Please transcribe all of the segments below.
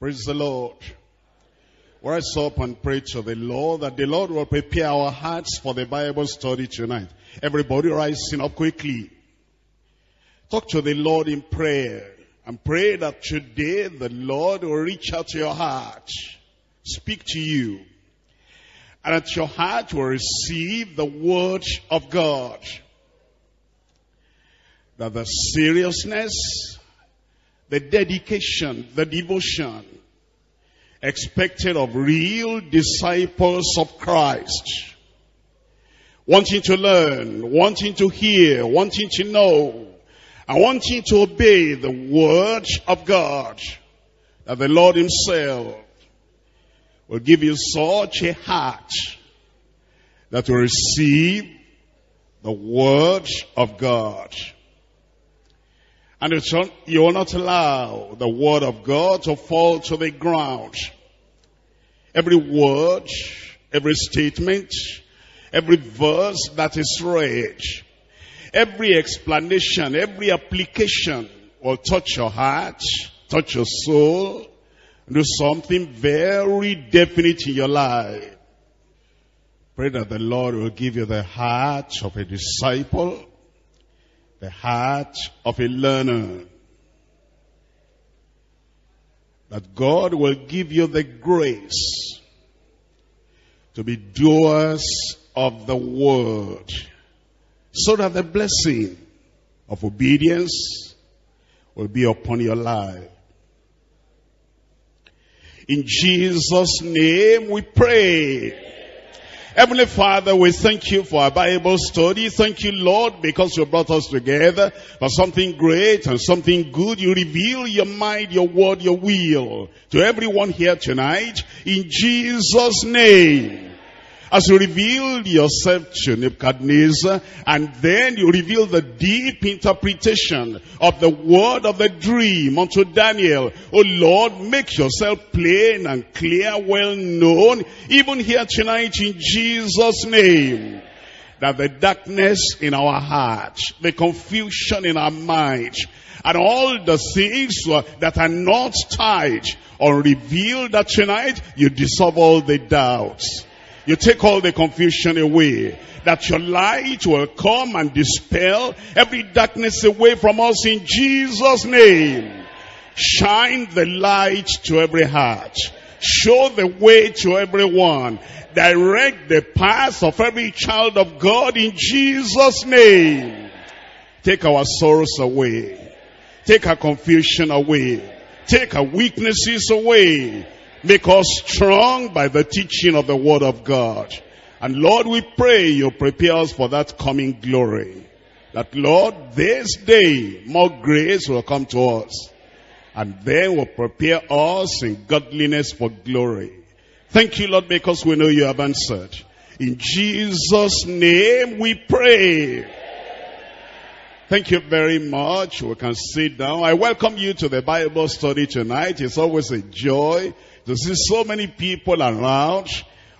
Praise the Lord. Rise up and pray to the Lord that the Lord will prepare our hearts for the Bible study tonight. Everybody rising up quickly. Talk to the Lord in prayer and pray that today the Lord will reach out to your heart, speak to you, and that your heart will receive the word of God. That the seriousness, the dedication, the devotion expected of real disciples of Christ. Wanting to learn, wanting to hear, wanting to know, and wanting to obey the word of God. That the Lord himself will give you such a heart that will receive the word of God. And you will not allow the word of God to fall to the ground. Every word, every statement, every verse that is read, every explanation, every application will touch your heart, touch your soul, do something very definite in your life. Pray that the Lord will give you the heart of a disciple, the heart of a learner. That God will give you the grace to be doers of the word so that the blessing of obedience will be upon your life. In Jesus' name we pray. Heavenly Father, we thank you for our Bible study. Thank you, Lord, because you brought us together for something great and something good. You reveal your mind, your word, your will to everyone here tonight. In Jesus' name. As you revealed yourself to Nebuchadnezzar, and then you reveal the deep interpretation of the word of the dream unto Daniel. Oh Lord, make yourself plain and clear, well known, even here tonight in Jesus' name that the darkness in our hearts, the confusion in our minds, and all the things uh, that are not tied or revealed that tonight, you dissolve all the doubts. You take all the confusion away. That your light will come and dispel every darkness away from us in Jesus' name. Shine the light to every heart. Show the way to everyone. Direct the path of every child of God in Jesus' name. Take our sorrows away. Take our confusion away. Take our weaknesses away. Make us strong by the teaching of the word of God. And Lord, we pray you prepare us for that coming glory. That Lord, this day, more grace will come to us. And then will prepare us in godliness for glory. Thank you, Lord, because we know you have answered. In Jesus' name we pray. Thank you very much. We can sit down. I welcome you to the Bible study tonight. It's always a joy to see so many people around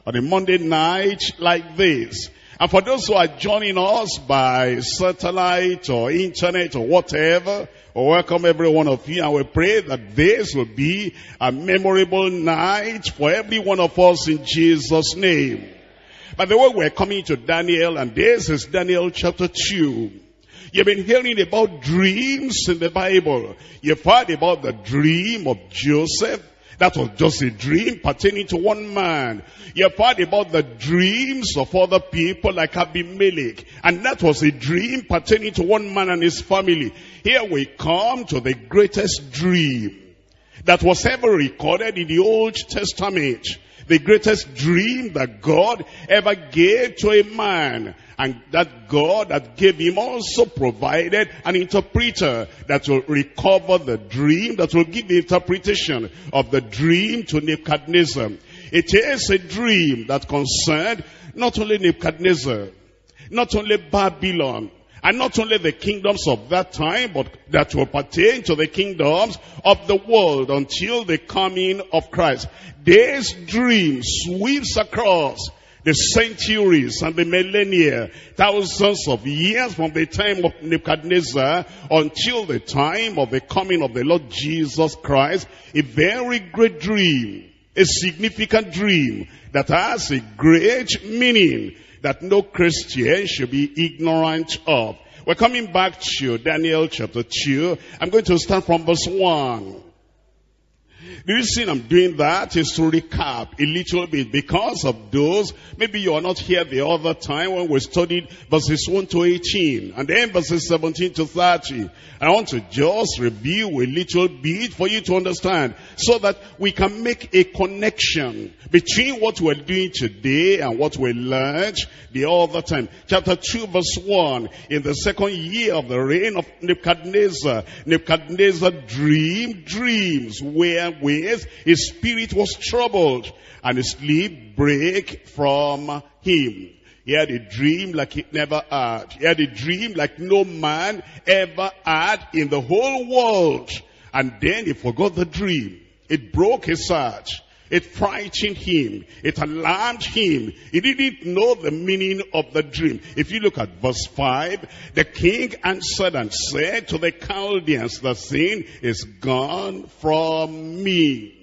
on a Monday night like this. And for those who are joining us by satellite or internet or whatever, we welcome every one of you and we pray that this will be a memorable night for every one of us in Jesus' name. By the way, we're coming to Daniel and this is Daniel chapter 2. You've been hearing about dreams in the Bible. You've heard about the dream of Joseph. That was just a dream pertaining to one man. You have heard about the dreams of other people like Abimelech. And that was a dream pertaining to one man and his family. Here we come to the greatest dream that was ever recorded in the Old Testament. The greatest dream that God ever gave to a man. And that God that gave him also provided an interpreter that will recover the dream, that will give the interpretation of the dream to Nebuchadnezzar. It is a dream that concerned not only Nebuchadnezzar, not only Babylon, and not only the kingdoms of that time, but that will pertain to the kingdoms of the world until the coming of Christ. This dream sweeps across the centuries and the millennia, thousands of years from the time of Nebuchadnezzar until the time of the coming of the Lord Jesus Christ, a very great dream, a significant dream that has a great meaning that no Christian should be ignorant of. We're coming back to Daniel chapter 2. I'm going to start from verse 1. The reason I'm doing that is to recap a little bit because of those, maybe you are not here the other time when we studied verses 1 to 18 and then verses 17 to 30. I want to just review a little bit for you to understand so that we can make a connection between what we're doing today and what we learned the other time. Chapter 2 verse 1, in the second year of the reign of Nebuchadnezzar, Nebuchadnezzar dreamed dreams where his spirit was troubled and his sleep break from him. He had a dream like he never had. He had a dream like no man ever had in the whole world. And then he forgot the dream. It broke his heart. It frightened him. It alarmed him. He didn't know the meaning of the dream. If you look at verse 5, the king answered and said to the Chaldeans, the sin is gone from me.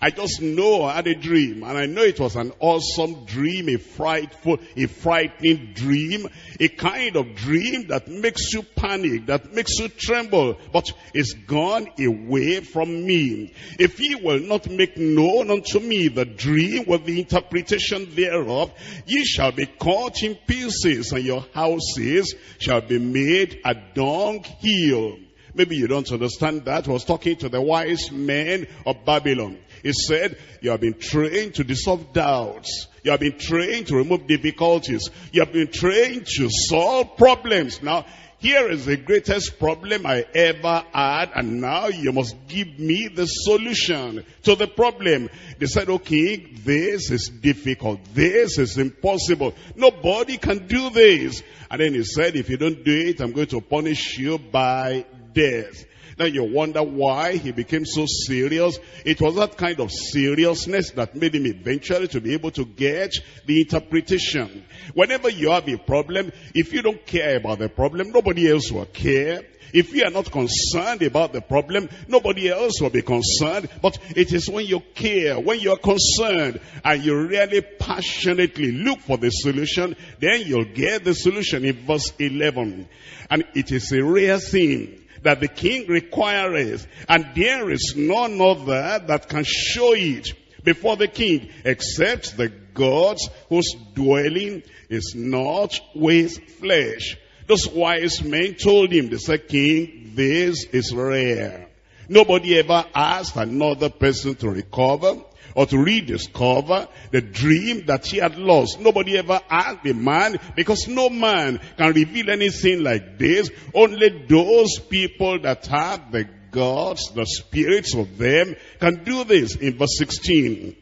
I just know I had a dream and I know it was an awesome dream, a frightful, a frightening dream, a kind of dream that makes you panic, that makes you tremble, but it's gone away from me. If ye will not make known unto me the dream with the interpretation thereof, ye shall be cut in pieces and your houses shall be made a dung hill. Maybe you don't understand that. I was talking to the wise men of Babylon. He said, you have been trained to dissolve doubts. You have been trained to remove difficulties. You have been trained to solve problems. Now, here is the greatest problem I ever had and now you must give me the solution to the problem. They said, okay, this is difficult. This is impossible. Nobody can do this. And then he said, if you don't do it, I'm going to punish you by death. Now you wonder why he became so serious. It was that kind of seriousness that made him eventually to be able to get the interpretation. Whenever you have a problem, if you don't care about the problem, nobody else will care. If you are not concerned about the problem, nobody else will be concerned. But it is when you care, when you are concerned, and you really passionately look for the solution, then you'll get the solution in verse 11. And it is a rare thing that the king requires, and there is none other that can show it before the king, except the gods whose dwelling is not with flesh. Those wise men told him, they said, King, this is rare. Nobody ever asked another person to recover or to rediscover the dream that he had lost. Nobody ever asked the man because no man can reveal anything like this. Only those people that have the gods, the spirits of them can do this. In verse 16.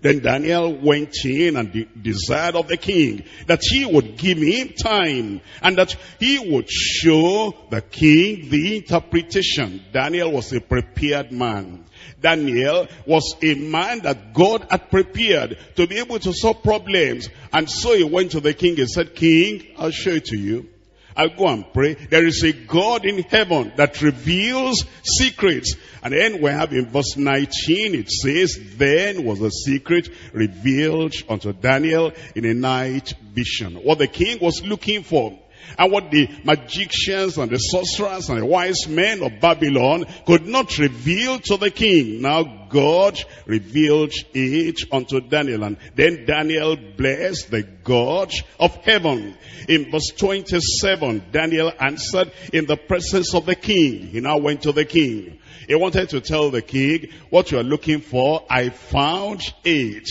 Then Daniel went in and de desired of the king that he would give him time and that he would show the king the interpretation. Daniel was a prepared man. Daniel was a man that God had prepared to be able to solve problems. And so he went to the king and said, King, I'll show it to you. I'll go and pray. There is a God in heaven that reveals secrets. And then we have in verse 19, it says, Then was the secret revealed unto Daniel in a night vision. What the king was looking for and what the magicians and the sorcerers and the wise men of Babylon could not reveal to the king. Now God revealed it unto Daniel. And then Daniel blessed the God of heaven. In verse 27, Daniel answered in the presence of the king. He now went to the king. He wanted to tell the king, what you are looking for, I found it.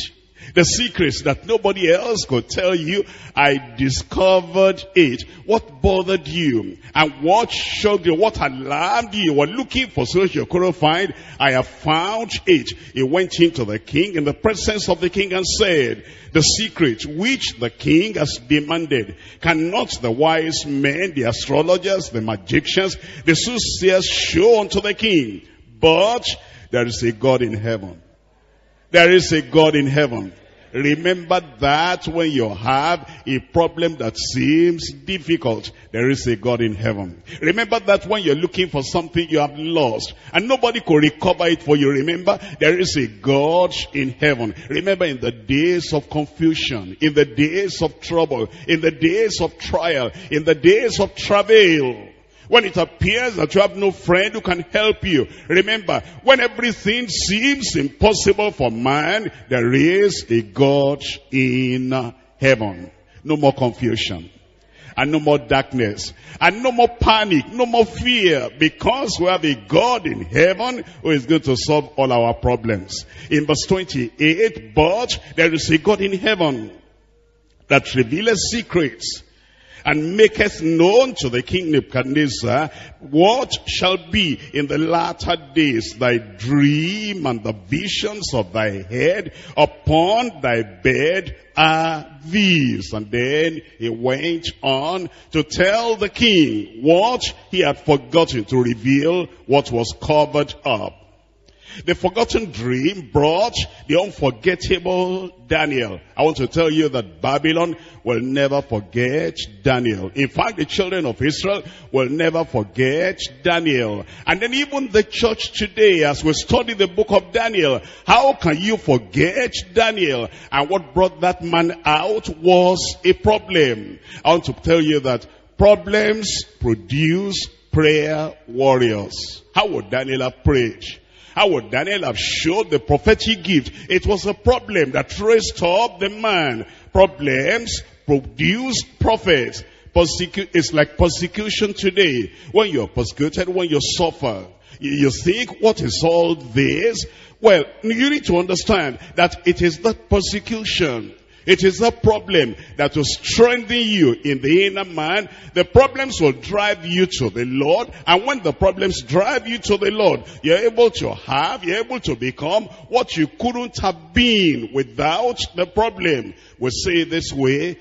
The secrets that nobody else could tell you, I discovered it. What bothered you? And what shocked you? What alarmed you? You were looking for so you couldn't find. I have found it. He went into the king in the presence of the king and said, the secret which the king has demanded. Cannot the wise men, the astrologers, the magicians, the soothsayers show unto the king? But there is a God in heaven there is a God in heaven. Remember that when you have a problem that seems difficult, there is a God in heaven. Remember that when you're looking for something you have lost and nobody could recover it for you. Remember, there is a God in heaven. Remember in the days of confusion, in the days of trouble, in the days of trial, in the days of travail, when it appears that you have no friend who can help you. Remember, when everything seems impossible for man, there is a God in heaven. No more confusion. And no more darkness. And no more panic. No more fear. Because we have a God in heaven who is going to solve all our problems. In verse 28, but there is a God in heaven that reveals secrets and maketh known to the king Nebuchadnezzar what shall be in the latter days thy dream and the visions of thy head upon thy bed are these. And then he went on to tell the king what he had forgotten to reveal what was covered up. The forgotten dream brought the unforgettable Daniel. I want to tell you that Babylon will never forget Daniel. In fact, the children of Israel will never forget Daniel. And then even the church today, as we study the book of Daniel, how can you forget Daniel? And what brought that man out was a problem. I want to tell you that problems produce prayer warriors. How would Daniel have prayed? How would Daniel have showed the prophetic gift? It was a problem that raised up the man. Problems produce prophets. Persecu it's like persecution today. When you're persecuted, when you suffer, you think, what is all this? Well, you need to understand that it is that persecution it is a problem that will strengthen you in the inner man. The problems will drive you to the Lord. And when the problems drive you to the Lord, you're able to have, you're able to become what you couldn't have been without the problem. We say this way,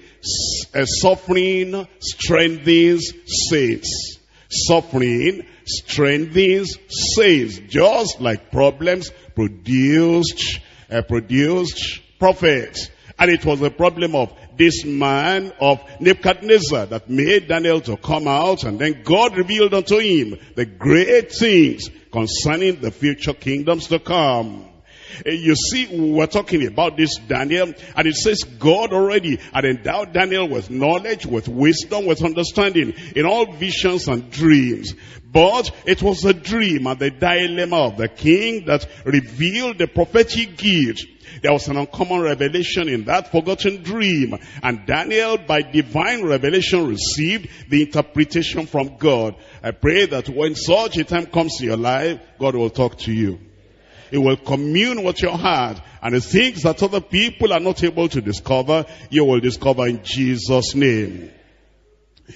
a suffering strengthens saints. Suffering strengthens saints. Just like problems produced, uh, produced prophets. And it was the problem of this man of Nebuchadnezzar that made Daniel to come out and then God revealed unto him the great things concerning the future kingdoms to come. Eh, you see, we're talking about this Daniel, and it says God already had endowed Daniel with knowledge, with wisdom, with understanding in all visions and dreams. But it was a dream and the dilemma of the king that revealed the prophetic gift there was an uncommon revelation in that forgotten dream. And Daniel, by divine revelation, received the interpretation from God. I pray that when such a time comes in your life, God will talk to you. He will commune with your heart. And the things that other people are not able to discover, you will discover in Jesus' name.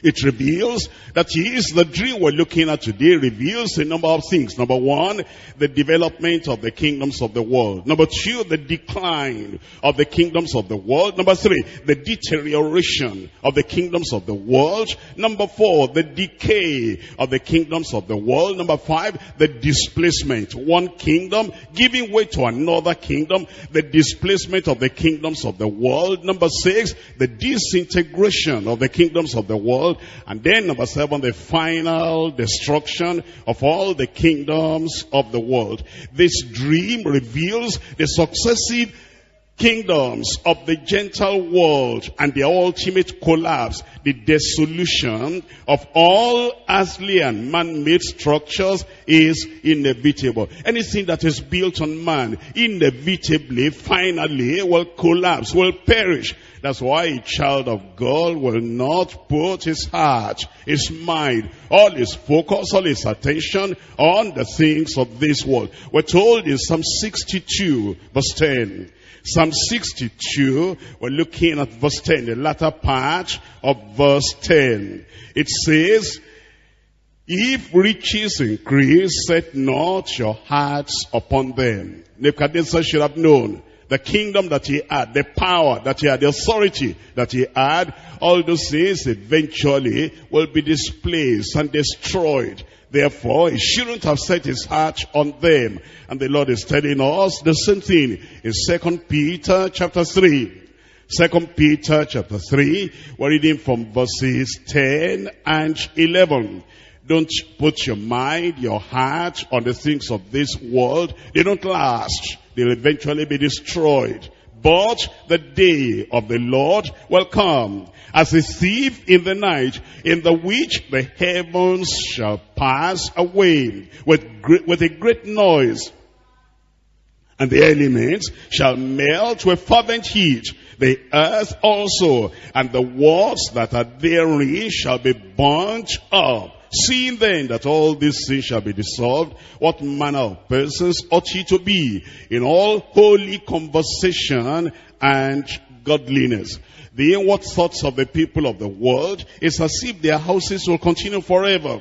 It reveals that he is the dream we're looking at today, reveals a number of things. Number one, the development of the kingdoms of the world. Number two, the decline of the kingdoms of the world. Number three, the deterioration of the kingdoms of the world. Number four, the decay of the kingdoms of the world. Number five, the displacement. One kingdom giving way to another kingdom. The displacement of the kingdoms of the world. Number six, the disintegration of the kingdoms of the world world. And then number seven, the final destruction of all the kingdoms of the world. This dream reveals the successive kingdoms of the Gentile world and the ultimate collapse, the dissolution of all earthly and man-made structures is inevitable. Anything that is built on man inevitably, finally, will collapse, will perish. That's why a child of God will not put his heart, his mind, all his focus, all his attention on the things of this world. We're told in Psalm 62 verse 10, Psalm 62, we're looking at verse 10, the latter part of verse 10. It says, if riches increase, set not your hearts upon them. Nebuchadnezzar should have known the kingdom that he had, the power that he had, the authority that he had, all those things eventually will be displaced and destroyed. Therefore, he shouldn't have set his heart on them. And the Lord is telling us the same thing in 2 Peter chapter 3. 2 Peter chapter 3, we're reading from verses 10 and 11. Don't put your mind, your heart on the things of this world. They don't last. They'll eventually be destroyed. But the day of the Lord will come as a thief in the night, in the which the heavens shall pass away with, with a great noise. And the elements shall melt with fervent heat. The earth also and the works that are therein shall be burnt up. Seeing then that all these things shall be dissolved, what manner of persons ought ye to be in all holy conversation and godliness? The inward thoughts of the people of the world is as if their houses will continue forever.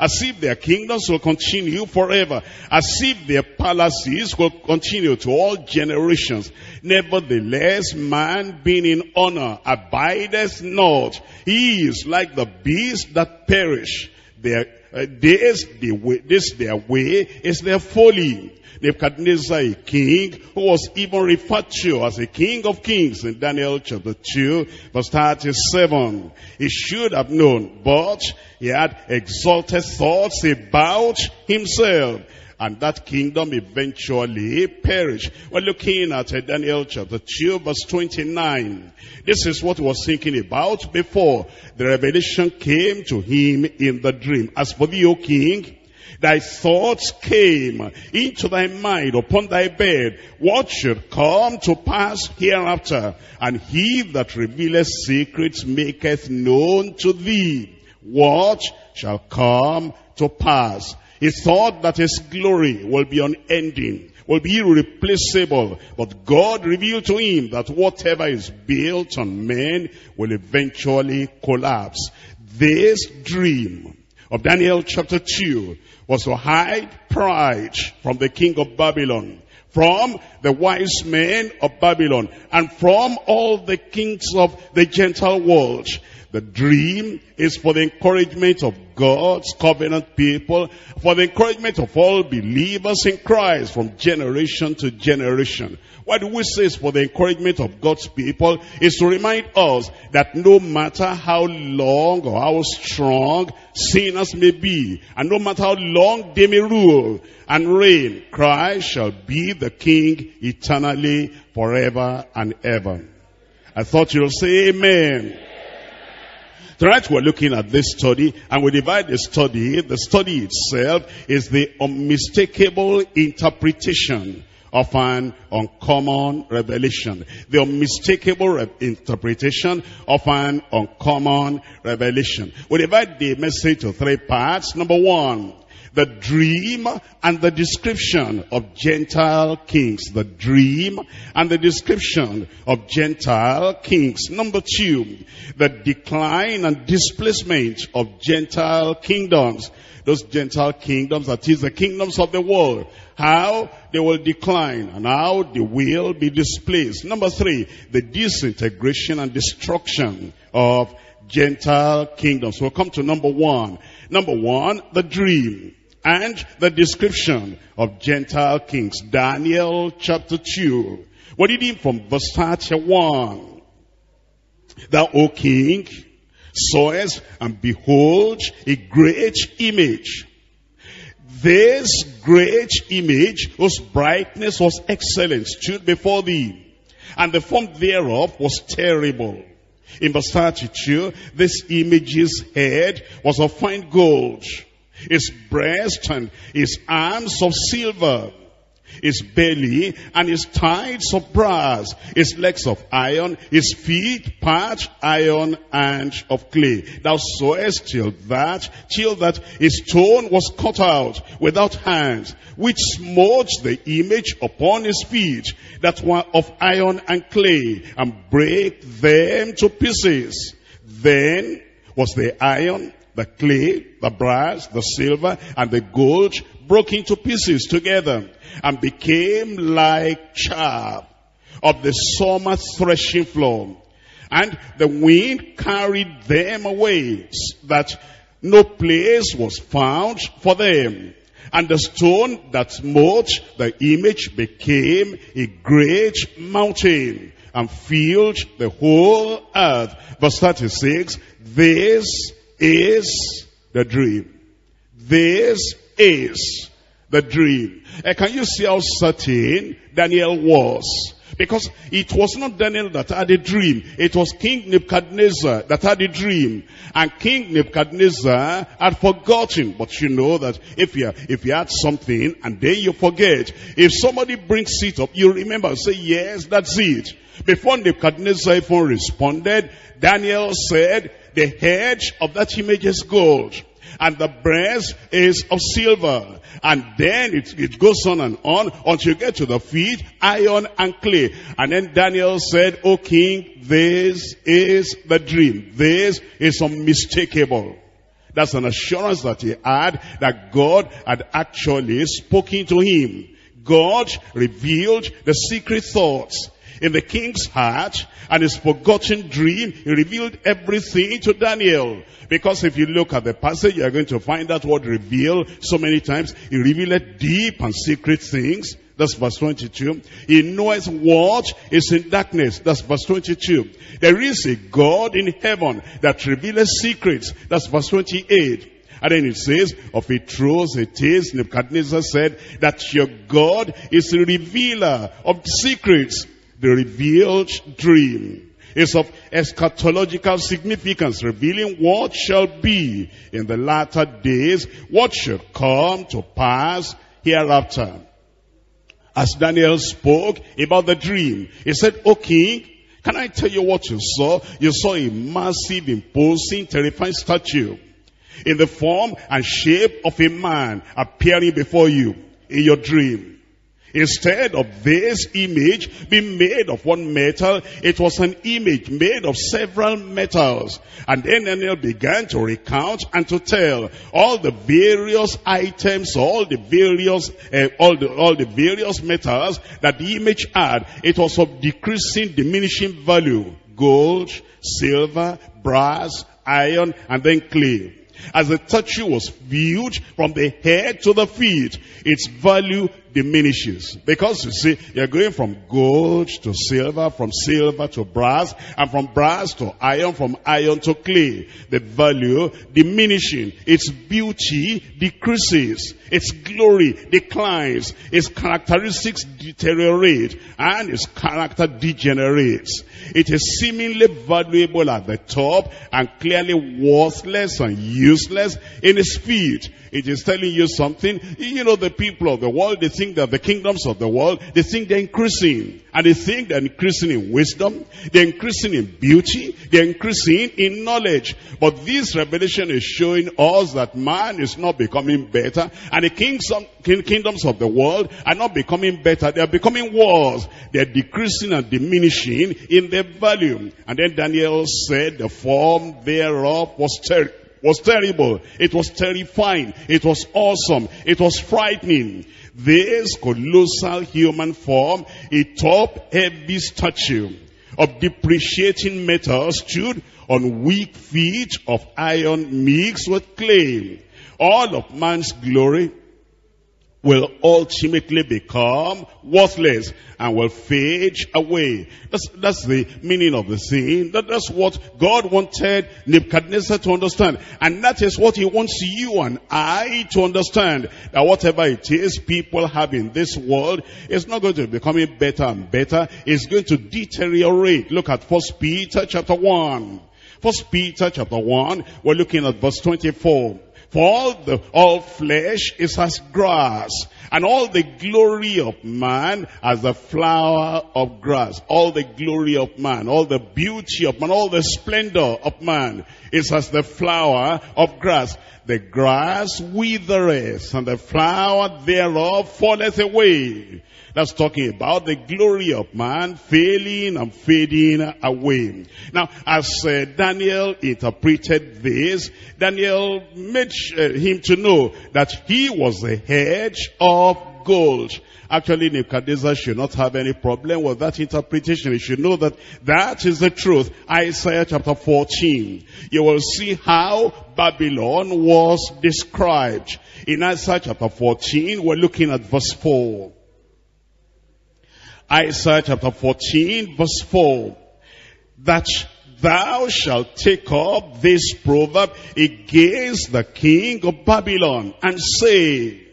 As if their kingdoms will continue forever. As if their palaces will continue to all generations. Nevertheless, man being in honor abideth not. He is like the beasts that perish their uh, this, the way, this their way is their folly. Nebuchadnezzar, a king, who was even referred to as a king of kings in Daniel chapter 2, verse 37. He should have known, but he had exalted thoughts about himself and that kingdom eventually perished. We're looking at uh, Daniel chapter 2 verse 29. This is what he was thinking about before the revelation came to him in the dream. As for thee, O king, thy thoughts came into thy mind upon thy bed. What should come to pass hereafter? And he that revealeth secrets maketh known to thee what shall come to pass. He thought that his glory will be unending, will be irreplaceable. But God revealed to him that whatever is built on men will eventually collapse. This dream of Daniel chapter 2 was to hide pride from the king of Babylon, from the wise men of Babylon, and from all the kings of the Gentile world. The dream is for the encouragement of God's covenant people, for the encouragement of all believers in Christ from generation to generation. What we say is for the encouragement of God's people is to remind us that no matter how long or how strong sinners may be, and no matter how long they may rule and reign, Christ shall be the king eternally forever and ever. I thought you'll say amen. Tonight we're looking at this study and we divide the study. The study itself is the unmistakable interpretation of an uncommon revelation. The unmistakable re interpretation of an uncommon revelation. We divide the message to three parts. Number one, the dream and the description of Gentile kings. The dream and the description of Gentile kings. Number two, the decline and displacement of Gentile kingdoms. Those Gentile kingdoms, that is the kingdoms of the world. How they will decline and how they will be displaced. Number three, the disintegration and destruction of Gentile kingdoms. We'll come to number one. Number one, the dream and the description of Gentile kings. Daniel chapter 2. We're reading from verse 31. Thou, O king, sawest and behold a great image. This great image, whose brightness was excellent, stood before thee. And the form thereof was terrible. In verse 32, this image's head was of fine gold his breast and his arms of silver, his belly and his thighs of brass, his legs of iron, his feet part iron and of clay. Thou sawest till that, till that his stone was cut out without hands, which smote the image upon his feet that were of iron and clay, and brake them to pieces. Then was the iron the clay, the brass, the silver, and the gold broke into pieces together and became like chaff of the summer threshing floor. And the wind carried them away that no place was found for them. And the stone that smote the image became a great mountain and filled the whole earth. Verse 36, this is the dream. This is the dream. Can you see how certain Daniel was? Because it was not Daniel that had a dream. It was King Nebuchadnezzar that had a dream. And King Nebuchadnezzar had forgotten. But you know that if you, if you had something and then you forget, if somebody brings it up, you remember, and say, yes, that's it. Before Nebuchadnezzar even responded, Daniel said, the head of that image is gold and the breast is of silver. And then it, it goes on and on until you get to the feet, iron and clay. And then Daniel said, O king, this is the dream. This is unmistakable. That's an assurance that he had that God had actually spoken to him. God revealed the secret thoughts in the king's heart and his forgotten dream, he revealed everything to Daniel. Because if you look at the passage, you're going to find that word reveal so many times. He revealed deep and secret things. That's verse 22. He knows what is in darkness. That's verse 22. There is a God in heaven that reveals secrets. That's verse 28. And then it says, of a truth it is, Nebuchadnezzar said, that your God is a revealer of secrets the revealed dream is of eschatological significance, revealing what shall be in the latter days, what shall come to pass hereafter. As Daniel spoke about the dream, he said, O king, can I tell you what you saw? You saw a massive, imposing, terrifying statue in the form and shape of a man appearing before you in your dream. Instead of this image being made of one metal, it was an image made of several metals. And then Daniel began to recount and to tell all the various items, all the various, uh, all the all the various metals that the image had. It was of decreasing, diminishing value: gold, silver, brass, iron, and then clay. As the statue was viewed from the head to the feet, its value diminishes. Because you see, you're going from gold to silver, from silver to brass, and from brass to iron, from iron to clay. The value diminishing. Its beauty decreases. Its glory declines. Its characteristics deteriorate. And its character degenerates. It is seemingly valuable at the top and clearly worthless and useless in its feet. It is telling you something. You know, the people of the world, they think that the kingdoms of the world, they think they're increasing. And they think they're increasing in wisdom, they're increasing in beauty, they're increasing in knowledge. But this revelation is showing us that man is not becoming better, and the kingdoms of the world are not becoming better, they are becoming worse. They're decreasing and diminishing in their value. And then Daniel said the form thereof was terrible was terrible. It was terrifying. It was awesome. It was frightening. This colossal human form, a top heavy statue of depreciating metal stood on weak feet of iron mixed with clay. All of man's glory, will ultimately become worthless and will fade away. That's, that's the meaning of the scene. That, that's what God wanted Nebuchadnezzar to understand. And that is what he wants you and I to understand. That whatever it is people have in this world is not going to be becoming better and better. It's going to deteriorate. Look at First Peter chapter 1. First Peter chapter 1, we're looking at verse 24. For the, all flesh is as grass, and all the glory of man as the flower of grass. All the glory of man, all the beauty of man, all the splendor of man is as the flower of grass. The grass withereth, and the flower thereof falleth away. That's talking about the glory of man failing and fading away. Now, as uh, Daniel interpreted this, Daniel made uh, him to know that he was the head of gold. Actually, Nebuchadnezzar should not have any problem with that interpretation. He should know that that is the truth. Isaiah chapter 14. You will see how Babylon was described. In Isaiah chapter 14, we're looking at verse 4. Isaiah chapter 14, verse 4. That thou shalt take up this proverb against the king of Babylon and say,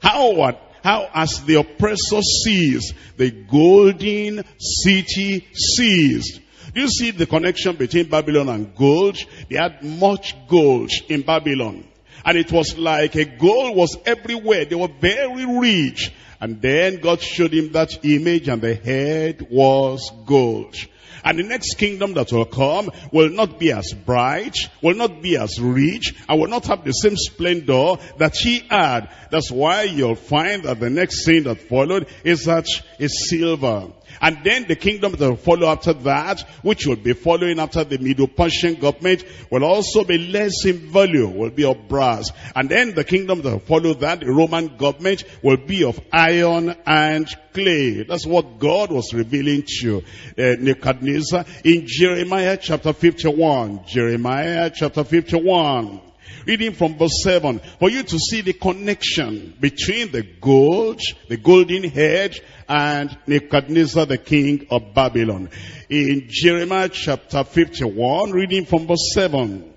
how, what how as the oppressor seized, the golden city seized. Do you see the connection between Babylon and gold? They had much gold in Babylon. And it was like a gold was everywhere. They were very rich. And then God showed him that image and the head was gold. And the next kingdom that will come will not be as bright, will not be as rich, and will not have the same splendor that he had. That's why you'll find that the next thing that followed is that is silver. And then the kingdom that will follow after that, which will be following after the Medo-Persian government, will also be less in value, will be of brass. And then the kingdom that will follow that, the Roman government, will be of iron and clay. That's what God was revealing to uh, Nebuchadnezzar in Jeremiah chapter 51. Jeremiah chapter 51. Reading from verse 7, for you to see the connection between the gold, the golden head, and Nebuchadnezzar, the king of Babylon. In Jeremiah chapter 51, reading from verse 7.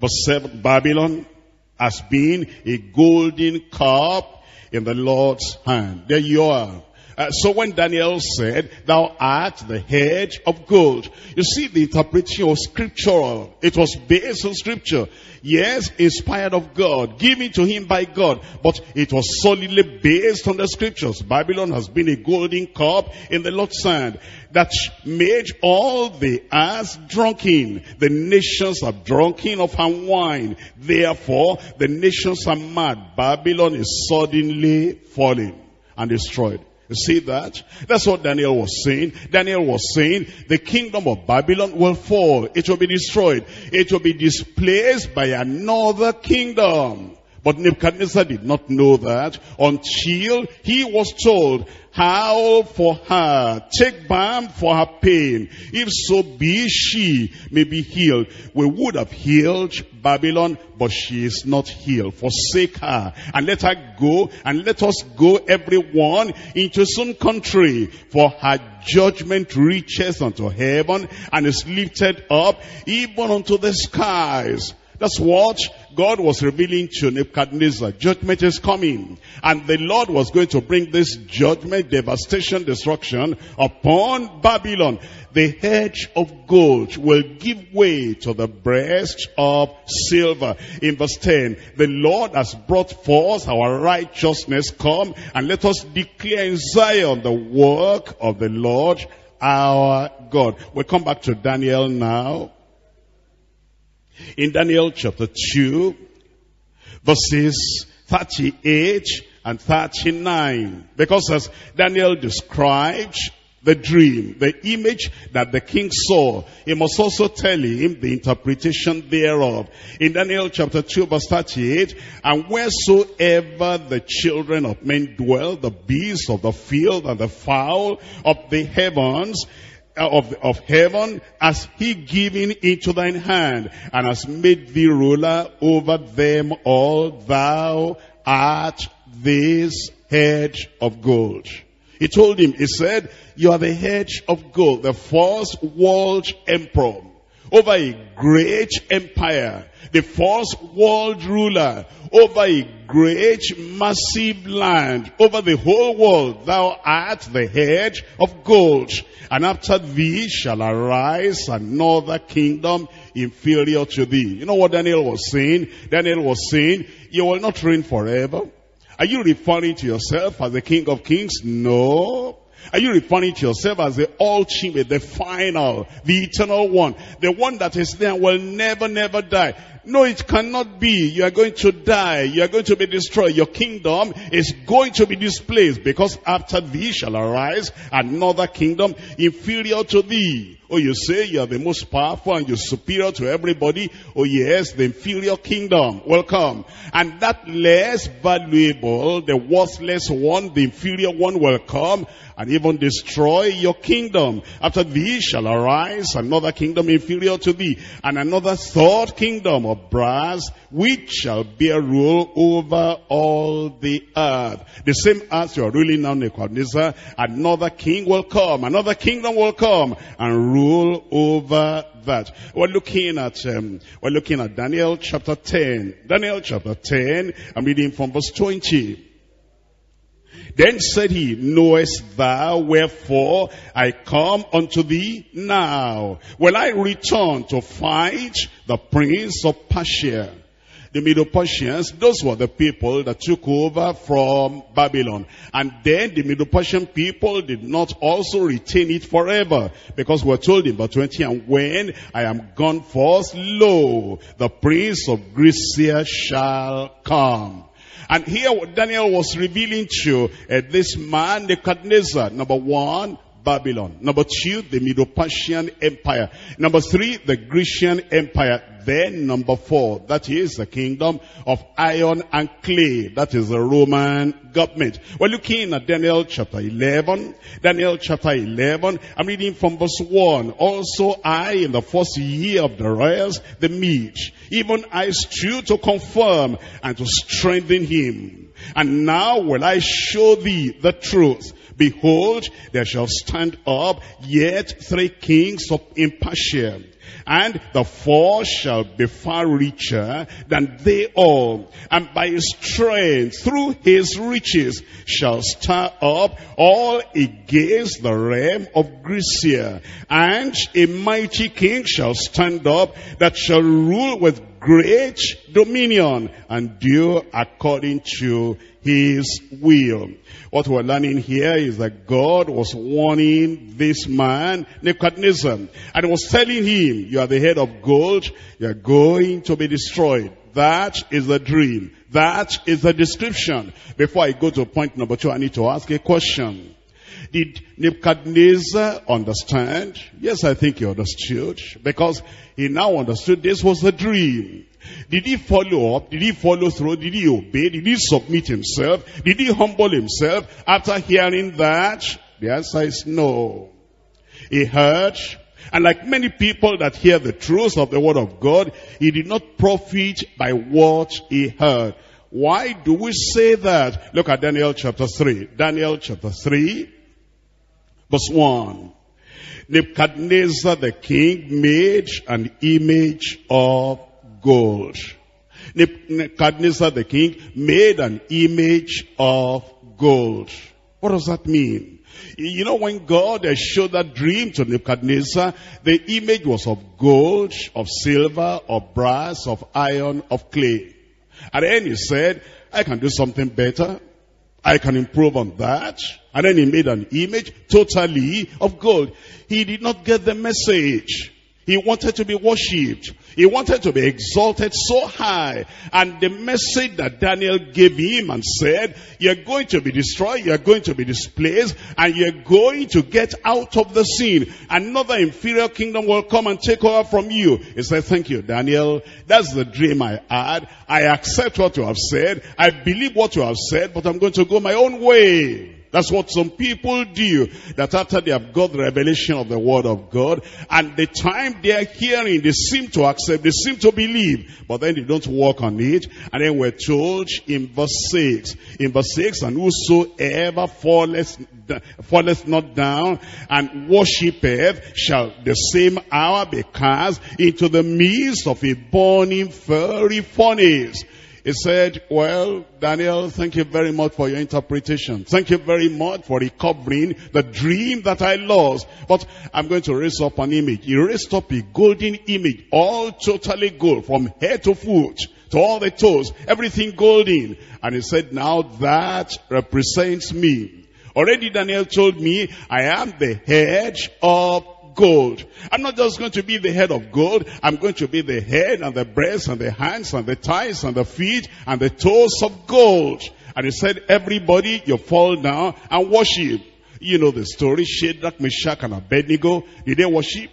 Verse 7, Babylon has been a golden cup in the Lord's hand. There you are. Uh, so when Daniel said, thou art the head of gold, you see the interpretation was scriptural. It was based on scripture. Yes, inspired of God, given to him by God, but it was solidly based on the scriptures. Babylon has been a golden cup in the Lord's hand that made all the earth drunken. The nations are drunken of her wine. Therefore, the nations are mad. Babylon is suddenly falling and destroyed. You see that? That's what Daniel was saying. Daniel was saying the kingdom of Babylon will fall. It will be destroyed. It will be displaced by another kingdom. But Nebuchadnezzar did not know that until he was told, howl for her, take balm for her pain. If so be she may be healed. We would have healed Babylon, but she is not healed. Forsake her and let her go and let us go everyone into some country. For her judgment reaches unto heaven and is lifted up even unto the skies. That's what God was revealing to Nebuchadnezzar. Judgment is coming. And the Lord was going to bring this judgment, devastation, destruction upon Babylon. The hedge of gold will give way to the breast of silver. In verse 10, the Lord has brought forth our righteousness. Come and let us declare in Zion the work of the Lord our God. We'll come back to Daniel now. In Daniel chapter 2, verses 38 and 39. Because as Daniel described the dream, the image that the king saw, he must also tell him the interpretation thereof. In Daniel chapter 2 verse 38, and wheresoever the children of men dwell, the beasts of the field and the fowl of the heavens, of, of heaven as he given into thine hand and has made thee ruler over them all. Thou art this head of gold. He told him, he said, you are the head of gold, the first world emperor over a great empire, the first world ruler over a great massive land, over the whole world. Thou art the head of gold. And after thee shall arise another kingdom inferior to thee. You know what Daniel was saying? Daniel was saying, you will not reign forever. Are you referring to yourself as the king of kings? No. Are you referring to yourself as the ultimate, the final, the eternal one? The one that is there will never, never die. No, it cannot be. You are going to die. You are going to be destroyed. Your kingdom is going to be displaced because after thee shall arise another kingdom inferior to thee. Oh, you say you are the most powerful and you're superior to everybody. Oh yes, the inferior kingdom will come. And that less valuable, the worthless one, the inferior one will come and even destroy your kingdom. After thee shall arise another kingdom inferior to thee, and another third kingdom of brass, which shall bear rule over all the earth. The same as you are ruling now, Nebuchadnezzar, another king will come, another kingdom will come, and rule over that. We're looking at um, we're looking at Daniel chapter 10. Daniel chapter 10, I'm reading from verse 20. Then said he, Knowest thou wherefore I come unto thee now? Will I return to fight the prince of Persia? The Medo-Persians, those were the people that took over from Babylon. And then the Medo-Persian people did not also retain it forever. Because we're told in verse 20, And when I am gone forth, lo, the prince of Grecia shall come. And here Daniel was revealing to uh, this man, Nebuchadnezzar, number one, Babylon. Number two, the Medo-Persian Empire. Number three, the Grecian Empire. Then number four, that is the kingdom of iron and clay. That is the Roman government. We're looking at Daniel chapter 11. Daniel chapter 11. I'm reading from verse 1. Also I, in the first year of the Darius, the Mede, even I stood to confirm and to strengthen him. And now will I show thee the truth. Behold, there shall stand up yet three kings of Persia, and the fourth shall be far richer than they all, and by his strength, through his riches, shall stir up all against the realm of Grecia. And a mighty king shall stand up that shall rule with great dominion and do according to his will. What we're learning here is that God was warning this man, Nebuchadnezzar, and was telling him, you are the head of gold, you are going to be destroyed. That is the dream. That is the description. Before I go to point number two, I need to ask a question. Did Nebuchadnezzar understand? Yes, I think he understood. Because he now understood this was a dream. Did he follow up? Did he follow through? Did he obey? Did he submit himself? Did he humble himself after hearing that? The answer is no. He heard, and like many people that hear the truth of the word of God, he did not profit by what he heard. Why do we say that? Look at Daniel chapter 3. Daniel chapter 3, verse 1. Nebuchadnezzar the king made an image of gold. Nebuchadnezzar the king made an image of gold. What does that mean? You know, when God showed that dream to Nebuchadnezzar, the image was of gold, of silver, of brass, of iron, of clay. And then he said, I can do something better. I can improve on that. And then he made an image totally of gold. He did not get the message. He wanted to be worshipped. He wanted to be exalted so high. And the message that Daniel gave him and said, you're going to be destroyed, you're going to be displaced, and you're going to get out of the scene. Another inferior kingdom will come and take over from you. He said, thank you, Daniel. That's the dream I had. I accept what you have said. I believe what you have said, but I'm going to go my own way. That's what some people do. That after they have got the revelation of the word of God, and the time they are hearing, they seem to accept, they seem to believe, but then they don't work on it. And then we're told in verse 6, in verse 6, and whosoever falleth, falleth not down and worshipeth shall the same hour be cast into the midst of a burning fiery furnace. He said, well, Daniel, thank you very much for your interpretation. Thank you very much for recovering the dream that I lost. But I'm going to raise up an image. He raised up a golden image, all totally gold, from head to foot, to all the toes, everything golden. And he said, now that represents me. Already Daniel told me, I am the head of gold. I'm not just going to be the head of gold. I'm going to be the head and the breast and the hands and the thighs and the feet and the toes of gold. And he said, everybody, you fall down and worship. You know the story. Shadrach, Meshach, and Abednego. Did they worship?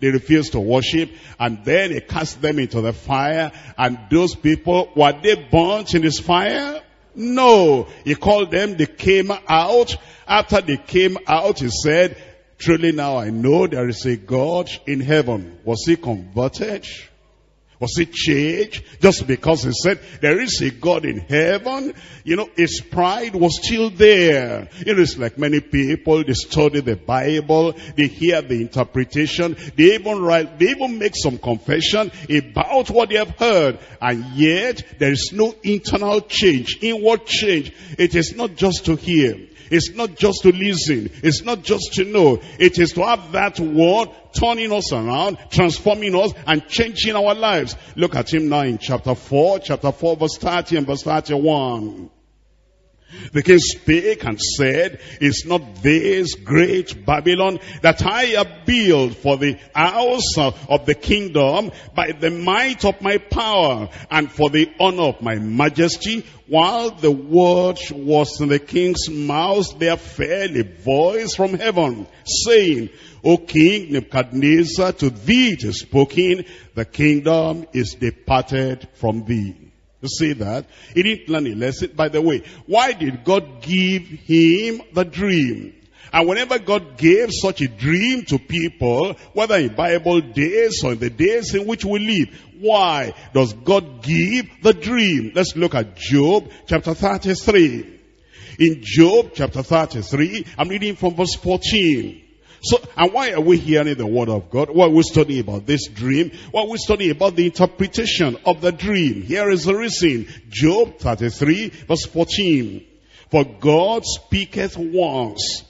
They refused to worship. And then he cast them into the fire. And those people, were they burnt in his fire? No. He called them, they came out. After they came out, he said, truly now I know there is a God in heaven. Was he converted? Was it changed? Just because he said, there is a God in heaven, you know, his pride was still there. You know, it's like many people, they study the Bible, they hear the interpretation, they even write, they even make some confession about what they have heard. And yet, there is no internal change, inward change. It is not just to hear. It's not just to listen. It's not just to know. It is to have that word turning us around, transforming us, and changing our lives. Look at him now in chapter 4, chapter 4 verse 30 and verse 31. The king spake and said, Is not this great Babylon that I have built for the house of the kingdom by the might of my power and for the honor of my majesty? While the word was in the king's mouth, there fell a voice from heaven saying, O king Nebuchadnezzar, to thee it is spoken, the kingdom is departed from thee. You see that? He didn't learn a lesson. By the way, why did God give him the dream? And whenever God gave such a dream to people, whether in Bible days or in the days in which we live, why does God give the dream? Let's look at Job chapter 33. In Job chapter 33, I'm reading from verse 14. So, and why are we hearing the word of God? Why are we studying about this dream? Why are we studying about the interpretation of the dream? Here is the reason. Job 33 verse 14. For God speaketh once,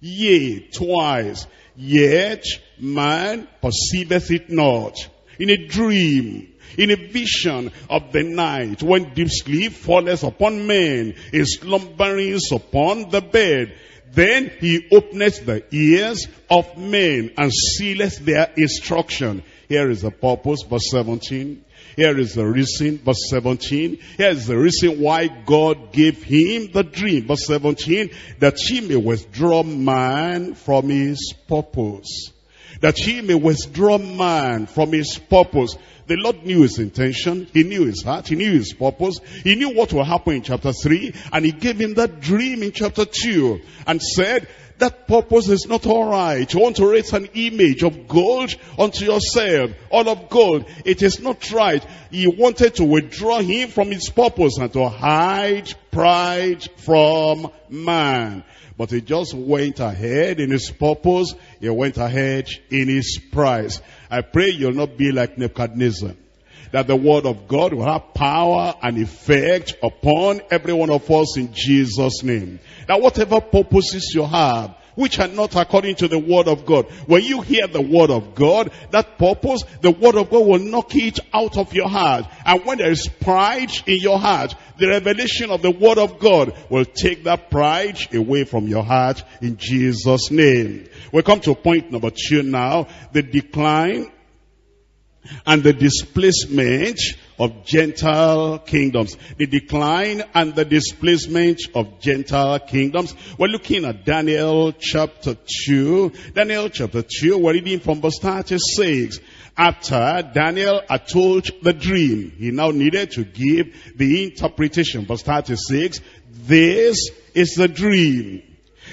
yea, twice, yet man perceiveth it not. In a dream, in a vision of the night, when deep sleep falleth upon men, is slumberings upon the bed, then he openeth the ears of men and sealeth their instruction. Here is the purpose, verse 17. Here is the reason, verse 17. Here is the reason why God gave him the dream, verse 17, that he may withdraw man from his purpose. That he may withdraw man from his purpose. The Lord knew his intention. He knew his heart. He knew his purpose. He knew what will happen in chapter 3. And he gave him that dream in chapter 2. And said, that purpose is not alright. You want to raise an image of gold unto yourself. All of gold. It is not right. He wanted to withdraw him from his purpose and to hide pride from man. But he just went ahead in his purpose. He went ahead in his price. I pray you'll not be like Nebuchadnezzar. That the word of God will have power and effect upon every one of us in Jesus' name. That whatever purposes you have, which are not according to the word of God. When you hear the word of God, that purpose, the word of God will knock it out of your heart. And when there is pride in your heart, the revelation of the word of God will take that pride away from your heart in Jesus' name. We come to point number two now, the decline and the displacement of Gentile kingdoms. The decline and the displacement of Gentile kingdoms. We're looking at Daniel chapter 2. Daniel chapter 2, we're reading from verse 36. After Daniel had told the dream, he now needed to give the interpretation. Verse 36, this is the dream.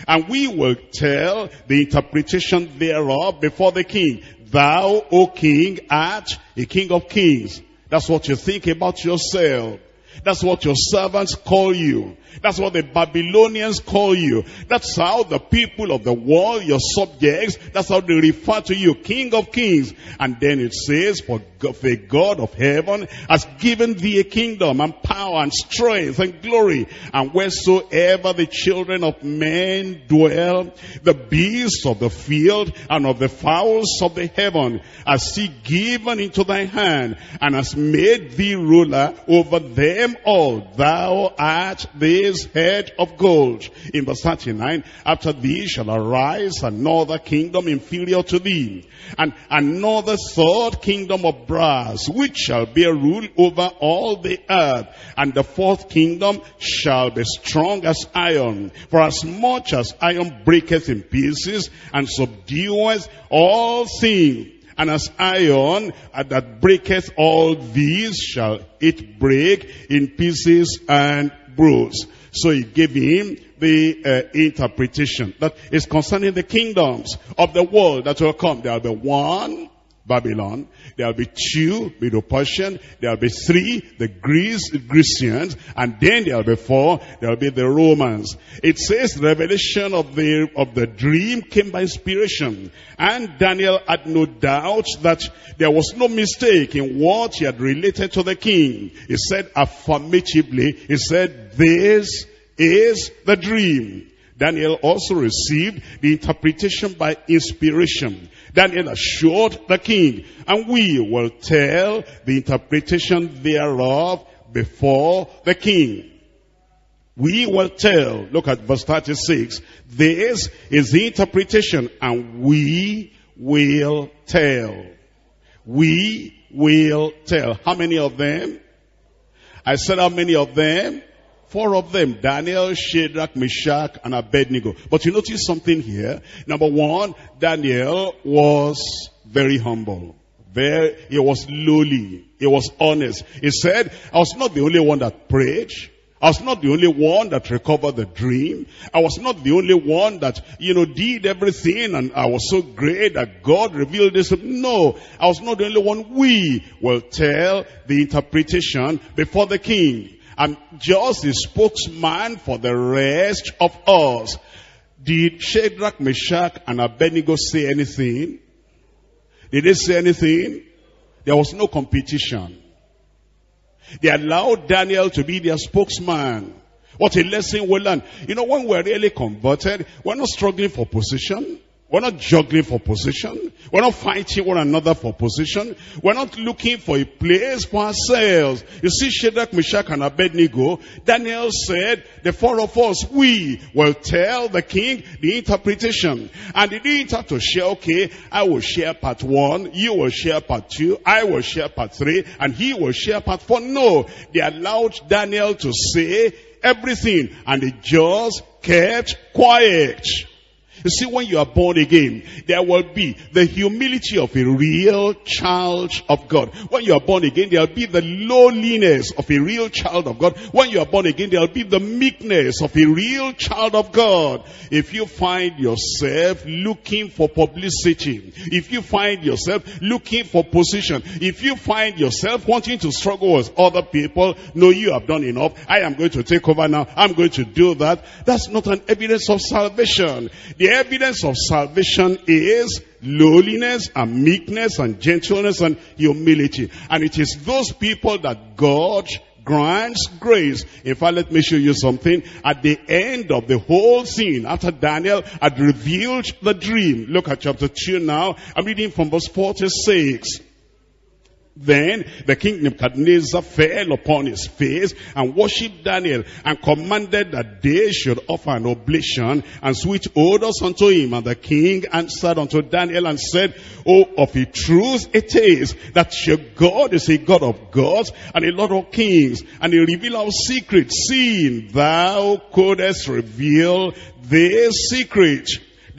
And we will tell the interpretation thereof before the king. Thou, O king, art a king of kings. That's what you think about yourself. That's what your servants call you. That's what the Babylonians call you. That's how the people of the world, your subjects, that's how they refer to you, King of Kings. And then it says, for the God of heaven has given thee a kingdom and power and strength and glory. And wheresoever the children of men dwell, the beasts of the field and of the fowls of the heaven, has he given into thy hand and has made thee ruler over them all. Thou art the his head of gold. In verse 39, after thee shall arise another kingdom inferior to thee, and another third kingdom of brass, which shall bear rule over all the earth. And the fourth kingdom shall be strong as iron. For as much as iron breaketh in pieces, and subdueth all things, and as iron that breaketh all these shall it break in pieces and bruise. So he gave him the uh, interpretation that is concerning the kingdoms of the world that will come. There will be one Babylon. There'll be two, Medo-Persian. There'll be three, the Greece, Grecians. And then there'll be four, there'll be the Romans. It says revelation of the, of the dream came by inspiration. And Daniel had no doubt that there was no mistake in what he had related to the king. He said affirmatively, he said, this is the dream. Daniel also received the interpretation by inspiration. Daniel assured the king, and we will tell the interpretation thereof before the king. We will tell, look at verse 36, this is the interpretation, and we will tell. We will tell. How many of them? I said how many of them? Four of them, Daniel, Shadrach, Meshach, and Abednego. But you notice something here. Number one, Daniel was very humble. Very, he was lowly. He was honest. He said, I was not the only one that prayed. I was not the only one that recovered the dream. I was not the only one that, you know, did everything and I was so great that God revealed this. No, I was not the only one. We will tell the interpretation before the king. I'm just a spokesman for the rest of us. Did Shadrach, Meshach, and Abednego say anything? Did they say anything? There was no competition. They allowed Daniel to be their spokesman. What a lesson we learn. You know, when we're really converted, we're not struggling for position. We're not juggling for position. We're not fighting one another for position. We're not looking for a place for ourselves. You see Shadrach, Meshach, and Abednego, Daniel said, the four of us, we will tell the king the interpretation. And he didn't have to share, okay, I will share part one, you will share part two, I will share part three, and he will share part four. No, they allowed Daniel to say everything, and they just kept quiet. You see, when you are born again, there will be the humility of a real child of God. When you are born again, there will be the lowliness of a real child of God. When you are born again, there will be the meekness of a real child of God. If you find yourself looking for publicity, if you find yourself looking for position, if you find yourself wanting to struggle with other people, no, you have done enough. I am going to take over now. I'm going to do that. That's not an evidence of salvation. The evidence of salvation is lowliness and meekness and gentleness and humility. And it is those people that God grants grace. In fact, let me show you something. At the end of the whole scene, after Daniel had revealed the dream, look at chapter 2 now. I'm reading from verse 46. Then the king Nebuchadnezzar fell upon his face and worshipped Daniel and commanded that they should offer an oblation and sweet odors unto him. And the king answered unto Daniel and said, Oh, of a truth it is that your God is a God of gods and a Lord of kings and a revealer of secrets, seeing thou couldest reveal this secret.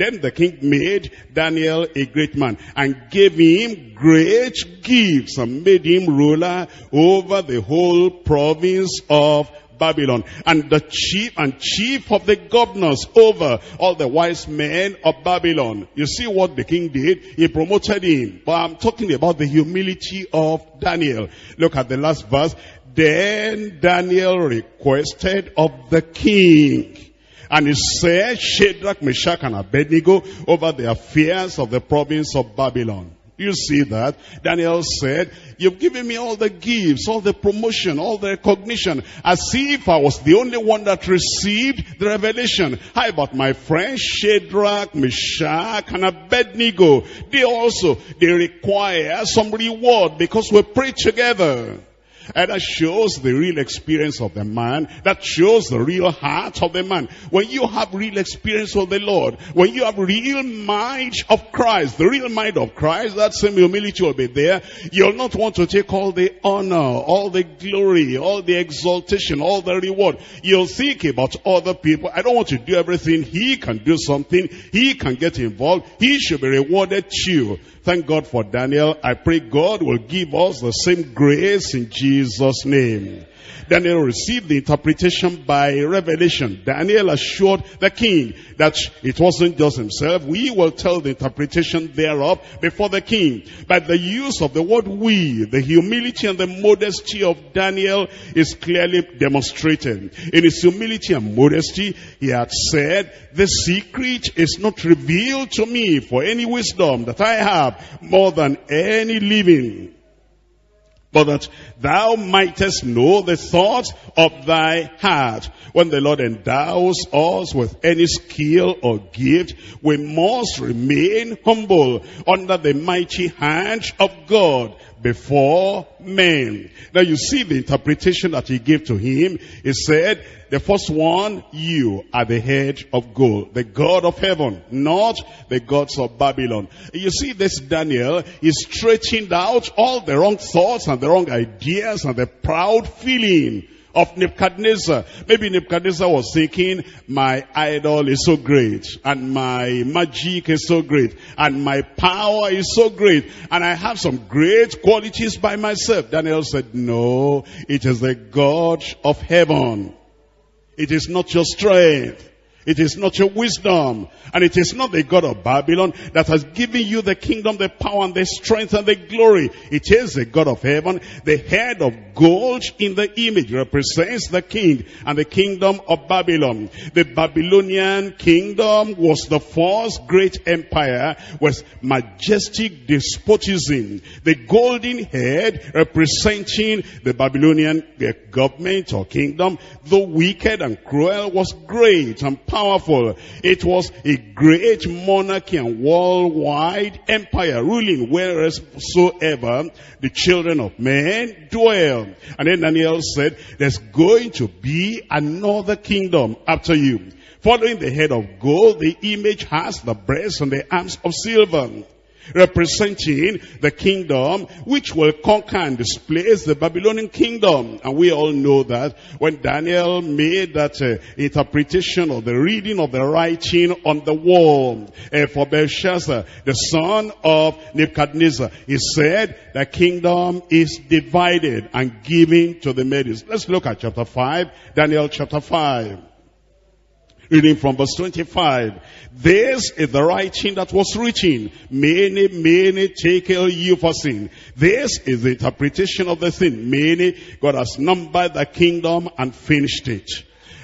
Then the king made Daniel a great man and gave him great gifts and made him ruler over the whole province of Babylon and the chief and chief of the governors over all the wise men of Babylon. You see what the king did? He promoted him. But I'm talking about the humility of Daniel. Look at the last verse. Then Daniel requested of the king and he said, Shadrach, Meshach, and Abednego over the affairs of the province of Babylon. You see that? Daniel said, you've given me all the gifts, all the promotion, all the recognition, as if I was the only one that received the revelation. How about my friends, Shadrach, Meshach, and Abednego? They also, they require some reward because we pray together. And that shows the real experience of the man. That shows the real heart of the man. When you have real experience of the Lord, when you have real mind of Christ, the real mind of Christ, that same humility will be there. You'll not want to take all the honor, all the glory, all the exaltation, all the reward. You'll think about other people. I don't want to do everything. He can do something. He can get involved. He should be rewarded too. Thank God for Daniel. I pray God will give us the same grace in Jesus' name. Daniel received the interpretation by revelation. Daniel assured the king that it wasn't just himself. We will tell the interpretation thereof before the king. But the use of the word we, the humility and the modesty of Daniel is clearly demonstrated. In his humility and modesty, he had said, the secret is not revealed to me for any wisdom that I have more than any living but that thou mightest know the thoughts of thy heart. When the Lord endows us with any skill or gift, we must remain humble under the mighty hand of God before men. Now you see the interpretation that he gave to him. He said, the first one, you are the head of gold, the God of heaven, not the gods of Babylon. You see this Daniel is straightened out all the wrong thoughts and the wrong ideas and the proud feeling of Nebuchadnezzar. Maybe Nebuchadnezzar was thinking, my idol is so great, and my magic is so great, and my power is so great, and I have some great qualities by myself. Daniel said, no, it is the God of heaven. It is not your strength. It is not your wisdom. And it is not the God of Babylon that has given you the kingdom, the power and the strength and the glory. It is the God of heaven. The head of gold in the image represents the king and the kingdom of Babylon. The Babylonian kingdom was the first great empire with majestic despotism. The golden head representing the Babylonian eh, government or kingdom, though wicked and cruel, was great and powerful. It was a great monarchy and worldwide empire ruling wheresoever the children of men dwell. And then Daniel said, there's going to be another kingdom after you. Following the head of gold, the image has the breast and the arms of silver representing the kingdom which will conquer and displace the Babylonian kingdom. And we all know that when Daniel made that uh, interpretation of the reading of the writing on the wall uh, for Belshazzar, the son of Nebuchadnezzar, he said the kingdom is divided and given to the Medes. Let's look at chapter 5, Daniel chapter 5. Reading from verse 25. This is the writing that was written. Many, many take you for sin. This is the interpretation of the thing. Mene, God has numbered the kingdom and finished it.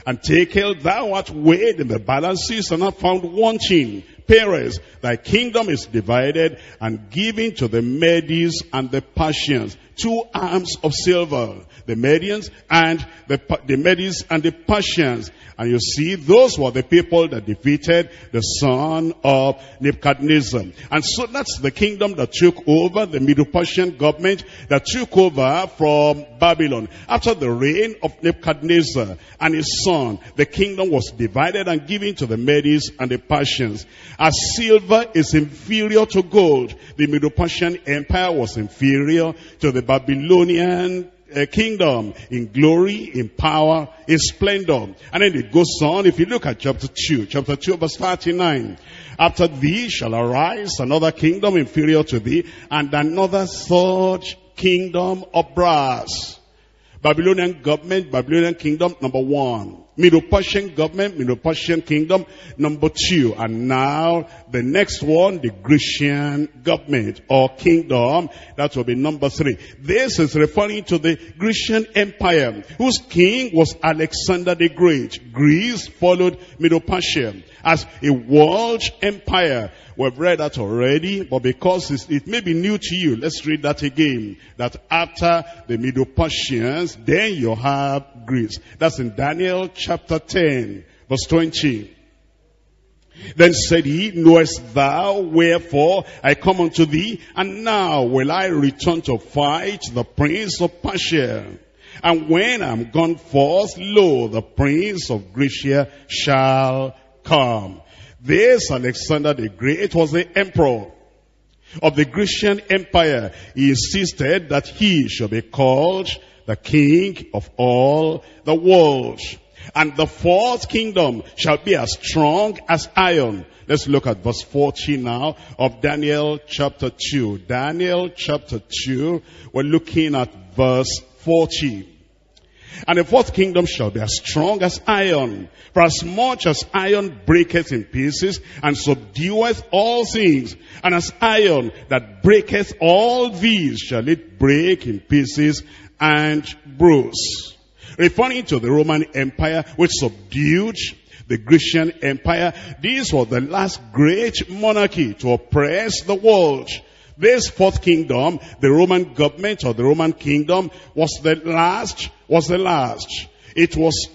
And tekel, thou art weighed in the balances and not found wanting. Peres, thy kingdom is divided and given to the Medes and the Persians. Two arms of silver. The Medians and the, the Medes and the Persians. And you see, those were the people that defeated the son of Nebuchadnezzar. And so that's the kingdom that took over, the Medo-Persian government that took over from Babylon. After the reign of Nebuchadnezzar and his son, the kingdom was divided and given to the Medes and the Persians. As silver is inferior to gold, the Medo-Persian empire was inferior to the Babylonian a kingdom in glory, in power, in splendor. And then it goes on, if you look at chapter 2, chapter 2 verse 39. After thee shall arise another kingdom inferior to thee, and another third kingdom of brass. Babylonian government, Babylonian kingdom, number one. Medo-Persian government, Medo-Persian kingdom, number two. And now the next one, the Grecian government or kingdom, that will be number three. This is referring to the Grecian empire, whose king was Alexander the Great. Greece followed Medo-Persia as a world empire. We've read that already, but because it may be new to you, let's read that again. That after the Medo-Persians, then you have Greece. That's in Daniel chapter 10, verse 20. Then said he, Knowest thou wherefore I come unto thee? And now will I return to fight the prince of Persia. And when I am gone forth, lo, the prince of Grecia shall come. This Alexander the Great was the emperor of the Grecian Empire. He insisted that he should be called the king of all the world. And the fourth kingdom shall be as strong as iron. Let's look at verse 40 now of Daniel chapter 2. Daniel chapter 2, we're looking at verse 40. And the fourth kingdom shall be as strong as iron. For as much as iron breaketh in pieces and subdueth all things, and as iron that breaketh all these shall it break in pieces and bruise referring to the Roman Empire which subdued the Grecian Empire. This was the last great monarchy to oppress the world. This fourth kingdom, the Roman government or the Roman kingdom, was the last, was the last. It was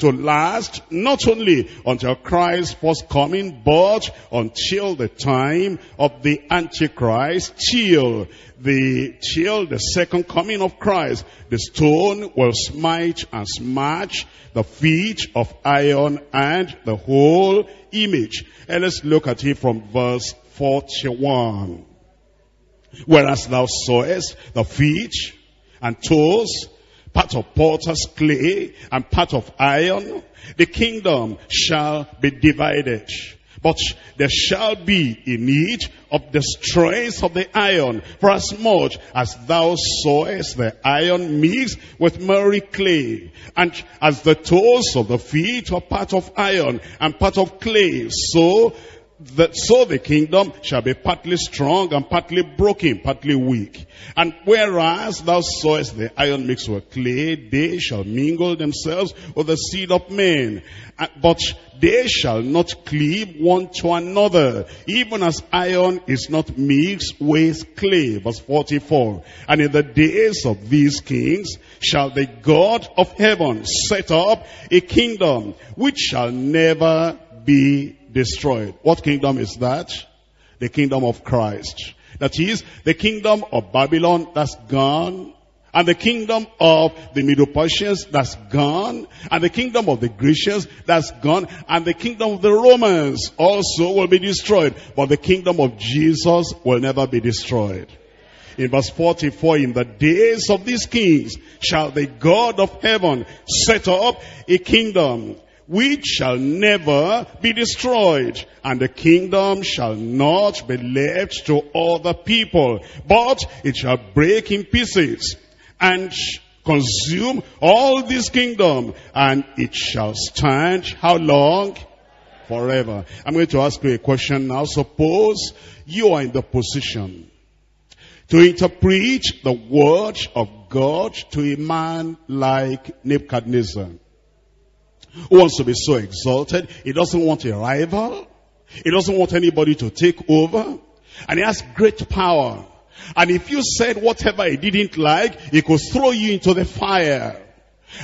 to last not only until Christ's first coming, but until the time of the Antichrist, till the, till the second coming of Christ. The stone will smite and smash the feet of iron and the whole image. And let's look at it from verse 41. Whereas thou sawest the feet and toes part of potter's clay and part of iron, the kingdom shall be divided. But there shall be in need of the strength of the iron, for as much as thou sawest the iron mixed with merry clay, and as the toes of the feet are part of iron and part of clay, so that so the kingdom shall be partly strong and partly broken, partly weak. And whereas thou sawest the iron mixed with clay, they shall mingle themselves with the seed of men. Uh, but they shall not cleave one to another, even as iron is not mixed with clay. Verse 44. And in the days of these kings shall the God of heaven set up a kingdom which shall never be destroyed. What kingdom is that? The kingdom of Christ. That is, the kingdom of Babylon that's gone, and the kingdom of the Medo-Persians that's gone, and the kingdom of the Grecians that's gone, and the kingdom of the Romans also will be destroyed. But the kingdom of Jesus will never be destroyed. In verse 44, in the days of these kings shall the God of heaven set up a kingdom which shall never be destroyed, and the kingdom shall not be left to other people, but it shall break in pieces and consume all this kingdom, and it shall stand how long? Forever. I'm going to ask you a question now. Suppose you are in the position to interpret the word of God to a man like Nebuchadnezzar who wants to be so exalted. He doesn't want a rival. He doesn't want anybody to take over. And he has great power. And if you said whatever he didn't like, he could throw you into the fire.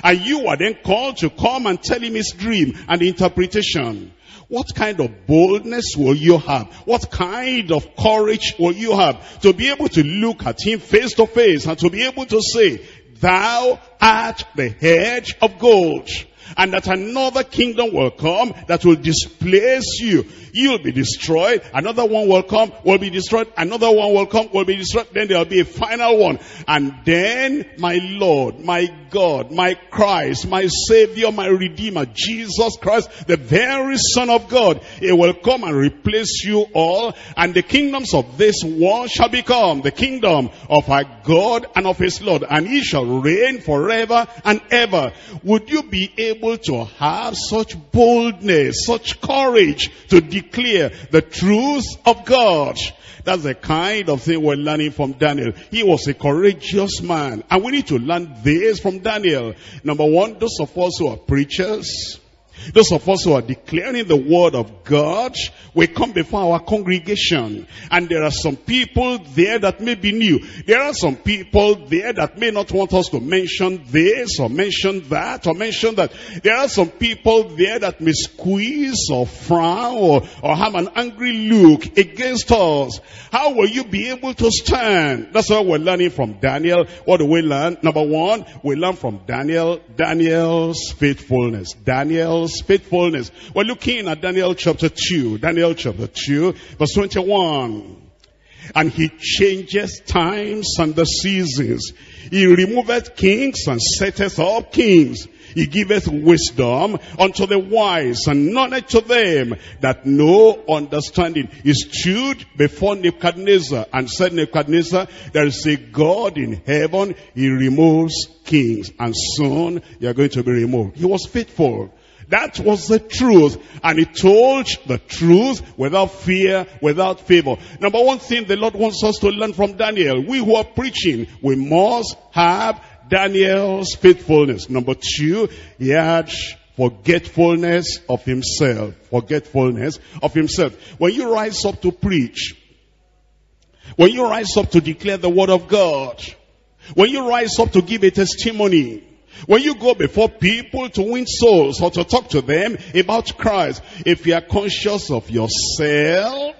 And you are then called to come and tell him his dream and interpretation. What kind of boldness will you have? What kind of courage will you have to be able to look at him face to face and to be able to say, thou art the head of gold and that another kingdom will come that will displace you. You'll be destroyed. Another one will come, will be destroyed. Another one will come, will be destroyed. Then there'll be a final one. And then my Lord, my God, my Christ, my Savior, my Redeemer, Jesus Christ, the very Son of God, He will come and replace you all. And the kingdoms of this world shall become the kingdom of our God and of His Lord. And He shall reign forever and ever. Would you be able to have such boldness, such courage to declare declare the truth of God. That's the kind of thing we're learning from Daniel. He was a courageous man. And we need to learn this from Daniel. Number one, those of us who are preachers, Those of us who are declaring the word of God, we come before our congregation. And there are some people there that may be new. There are some people there that may not want us to mention this or mention that or mention that. There are some people there that may squeeze or frown or, or have an angry look against us. How will you be able to stand? That's what we're learning from Daniel. What do we learn? Number one, we learn from Daniel, Daniel's faithfulness. Daniel's faithfulness. We're looking at Daniel chapter 2. Daniel chapter 2, verse 21. And he changes times and the seasons. He removeth kings and setteth up kings. He giveth wisdom unto the wise and knowledge to them that know understanding. He stood before Nebuchadnezzar and said, Nebuchadnezzar, there is a God in heaven. He removes kings and soon you are going to be removed. He was faithful. That was the truth. And he told the truth without fear, without favor. Number one thing the Lord wants us to learn from Daniel. We who are preaching, we must have Daniel's faithfulness. Number two, he had forgetfulness of himself. Forgetfulness of himself. When you rise up to preach, when you rise up to declare the word of God, when you rise up to give a testimony, when you go before people to win souls or to talk to them about Christ, if you are conscious of yourself,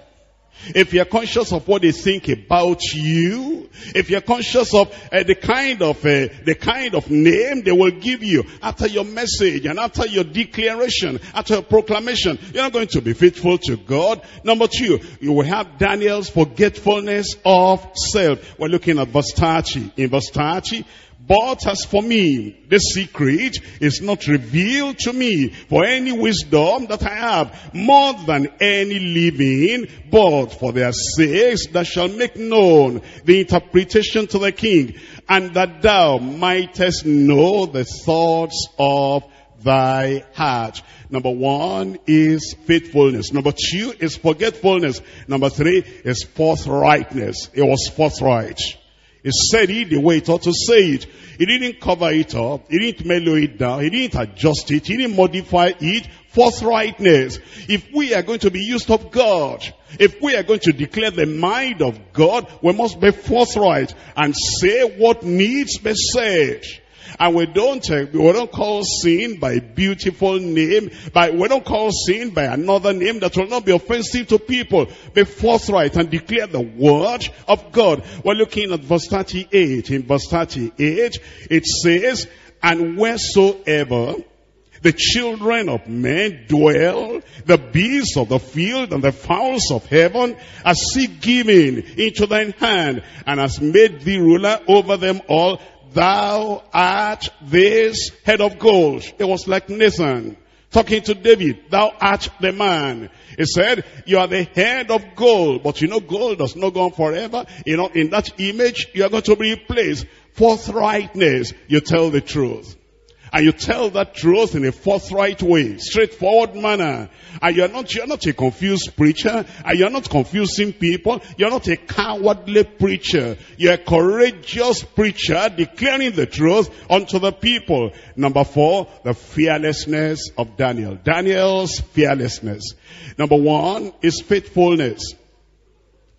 if you're conscious of what they think about you, if you're conscious of uh, the kind of uh, the kind of name they will give you after your message and after your declaration, after your proclamation, you're not going to be faithful to God. Number two, you will have Daniel's forgetfulness of self. We're looking at verse 30. In verse 30, but as for me, the secret is not revealed to me for any wisdom that I have more than any living, but for their sakes that shall make known the interpretation to the king, and that thou mightest know the thoughts of thy heart. Number one is faithfulness. Number two is forgetfulness. Number three is forthrightness. It was forthright. He said it the way he ought to say it. He didn't cover it up. He didn't mellow it down. He didn't adjust it. He didn't modify it. Forthrightness. If we are going to be used of God, if we are going to declare the mind of God, we must be forthright and say what needs be said. And we don't, uh, we don't call sin by beautiful name, but we don't call sin by another name that will not be offensive to people. Be forthright and declare the word of God. We're looking at verse 38. In verse 38, it says, And wheresoever the children of men dwell, the beasts of the field and the fowls of heaven, as he given into thine hand, and has made thee ruler over them all, thou art this head of gold. It was like Nathan talking to David, thou art the man. He said, you are the head of gold, but you know gold does not go on forever. You know, in that image, you are going to be replaced. Forthrightness, you tell the truth. And you tell that truth in a forthright way, straightforward manner. And you're not, you're not a confused preacher. And you're not confusing people. You're not a cowardly preacher. You're a courageous preacher declaring the truth unto the people. Number four, the fearlessness of Daniel. Daniel's fearlessness. Number one is faithfulness.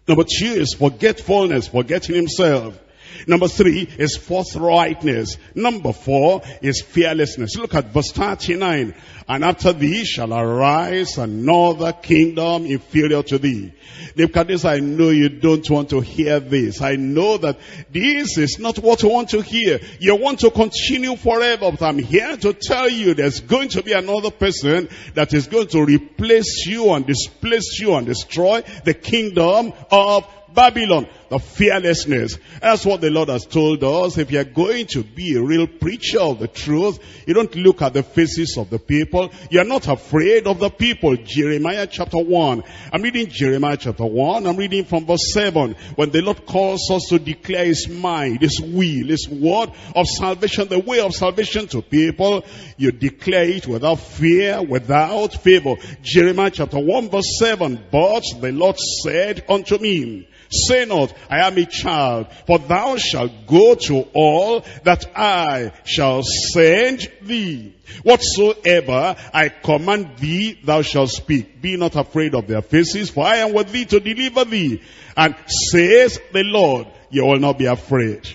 Number two is forgetfulness, forgetting himself. Number three is forthrightness. Number four is fearlessness. Look at verse 39. And after thee shall arise another kingdom inferior to thee. Nebuchadnezzar, I know you don't want to hear this. I know that this is not what you want to hear. You want to continue forever, but I'm here to tell you there's going to be another person that is going to replace you and displace you and destroy the kingdom of Babylon, the fearlessness. That's what the Lord has told us. If you're going to be a real preacher of the truth, you don't look at the faces of the people. You're not afraid of the people. Jeremiah chapter 1. I'm reading Jeremiah chapter 1. I'm reading from verse 7. When the Lord calls us to declare his mind, his will, his word of salvation, the way of salvation to people, you declare it without fear, without favor. Jeremiah chapter 1 verse 7. But the Lord said unto me, Say not, I am a child, for thou shalt go to all that I shall send thee. Whatsoever I command thee, thou shalt speak. Be not afraid of their faces, for I am with thee to deliver thee. And says the Lord, you will not be afraid.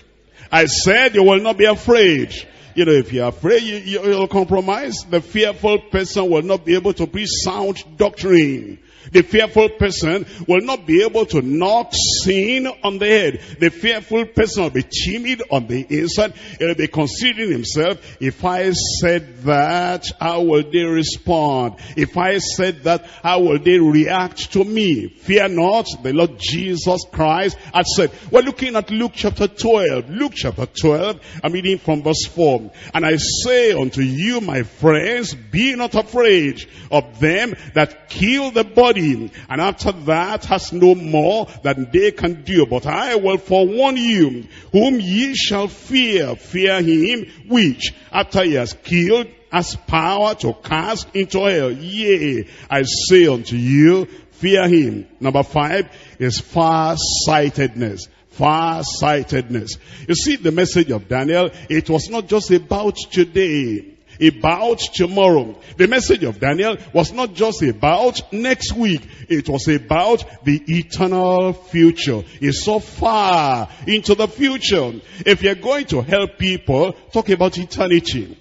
I said you will not be afraid. You know, if you're afraid, you, you, will compromise. The fearful person will not be able to preach sound doctrine. The fearful person will not be able to knock sin on the head. The fearful person will be timid on the inside. He'll be considering himself, if I said that, how will they respond? If I said that, how will they react to me? Fear not, the Lord Jesus Christ had said. We're looking at Luke chapter 12. Luke chapter 12, I'm reading from verse 4. And I say unto you, my friends, be not afraid of them that kill the body body, and after that has no more than they can do. But I will forewarn you, whom ye shall fear, fear him, which after he has killed, has power to cast into hell. Yea, I say unto you, fear him. Number five is far-sightedness far-sightedness. You see, the message of Daniel, it was not just about today about tomorrow. The message of Daniel was not just about next week. It was about the eternal future. It's so far into the future. If you're going to help people, talk about eternity.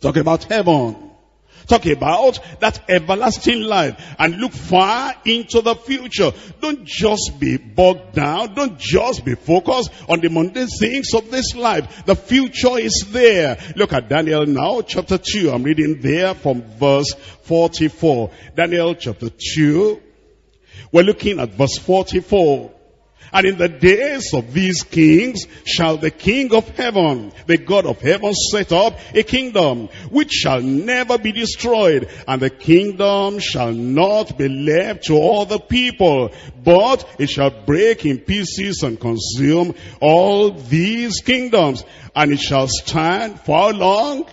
Talk about heaven. Talk about that everlasting life and look far into the future. Don't just be bogged down. Don't just be focused on the mundane things of this life. The future is there. Look at Daniel now, chapter 2. I'm reading there from verse 44. Daniel chapter 2. We're looking at verse 44. And in the days of these kings shall the king of heaven, the God of heaven set up a kingdom which shall never be destroyed. And the kingdom shall not be left to all the people, but it shall break in pieces and consume all these kingdoms. And it shall stand for how long?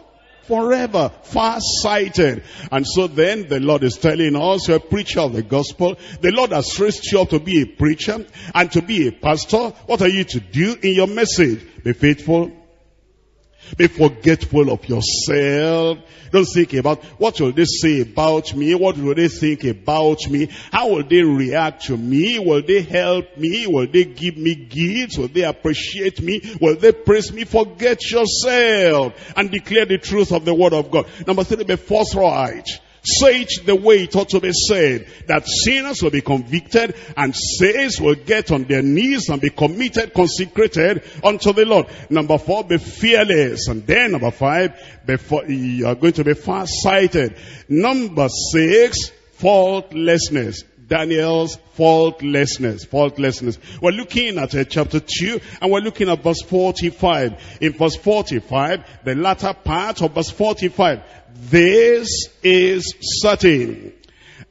Forever, far-sighted. And so then the Lord is telling us, you're a preacher of the gospel. The Lord has raised you up to be a preacher and to be a pastor. What are you to do in your message? Be faithful, be forgetful of yourself. Don't think about what will they say about me? What will they think about me? How will they react to me? Will they help me? Will they give me gifts? Will they appreciate me? Will they praise me? Forget yourself and declare the truth of the word of God. Number three, be forthright. Say it the way it ought to be said. That sinners will be convicted and saints will get on their knees and be committed, consecrated unto the Lord. Number four, be fearless. And then number five, before you are going to be far-sighted. Number six, faultlessness. Daniel's faultlessness, faultlessness. We're looking at uh, chapter 2 and we're looking at verse 45. In verse 45, the latter part of verse 45, this is certain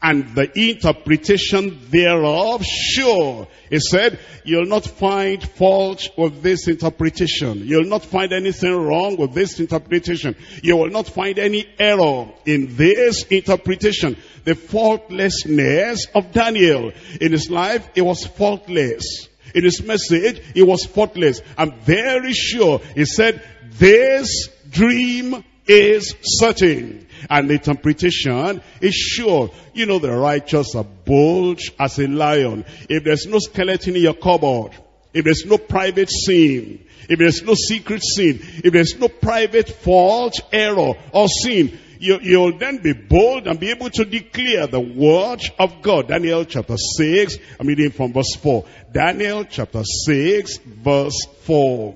and the interpretation thereof sure. He said, you'll not find fault with this interpretation. You'll not find anything wrong with this interpretation. You will not find any error in this interpretation. The faultlessness of Daniel. In his life, it was faultless. In his message, it was faultless. I'm very sure he said, this dream is certain. And the interpretation is sure. You know the righteous are bold as a lion. If there's no skeleton in your cupboard, if there's no private sin, if there's no secret sin, if there's no private fault, error, or sin, you, you'll then be bold and be able to declare the word of God. Daniel chapter 6, I'm reading from verse 4. Daniel chapter 6, verse 4.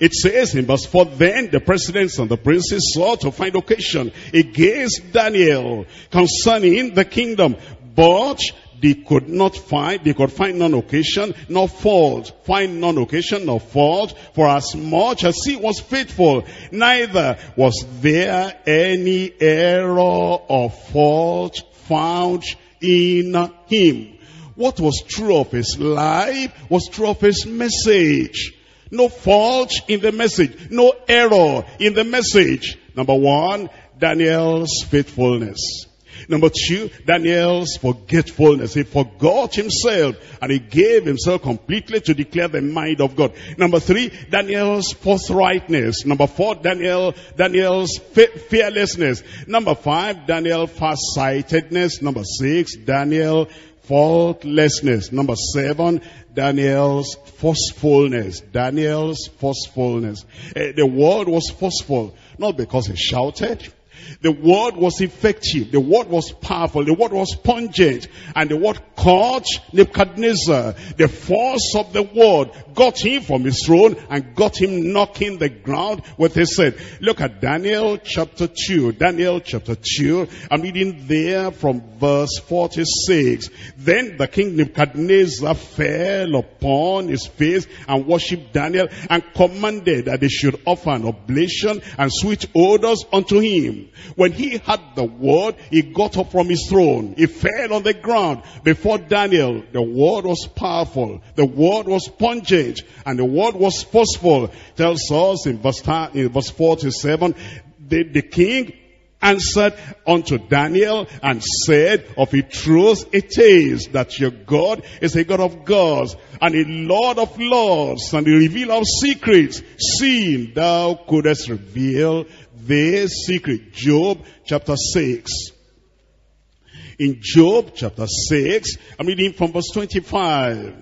It says in verse 4, then the presidents and the princes sought to find occasion against Daniel concerning the kingdom. But they could not find, they could find none occasion, nor fault. Find none occasion, nor fault, for as much as he was faithful, neither was there any error or fault found in him. What was true of his life was true of his message. No fault in the message. No error in the message. Number one, Daniel's faithfulness. Number two, Daniel's forgetfulness. He forgot himself and he gave himself completely to declare the mind of God. Number three, Daniel's forthrightness. Number four, Daniel, Daniel's fearlessness. Number five, Daniel farsightedness. Number six, Daniel faultlessness. Number seven, Daniel's forcefulness. Daniel's forcefulness. Uh, the word was forceful, not because he shouted, the word was effective. The word was powerful. The word was pungent. And the word caught Nebuchadnezzar. The force of the word got him from his throne and got him knocking the ground with his head. Look at Daniel chapter 2. Daniel chapter 2. I'm reading there from verse 46. Then the king Nebuchadnezzar fell upon his face and worshipped Daniel and commanded that they should offer an oblation and sweet odors unto him. When he heard the word, he got up from his throne. He fell on the ground before Daniel. The word was powerful. The word was pungent. And the word was forceful. Tells us in verse, in verse 47, the, the king answered unto Daniel and said, Of a truth it is that your God is a God of gods and a Lord of lords and a revealer of secrets, seeing thou couldst reveal this secret. Job chapter 6. In Job chapter 6, I'm reading from verse 25.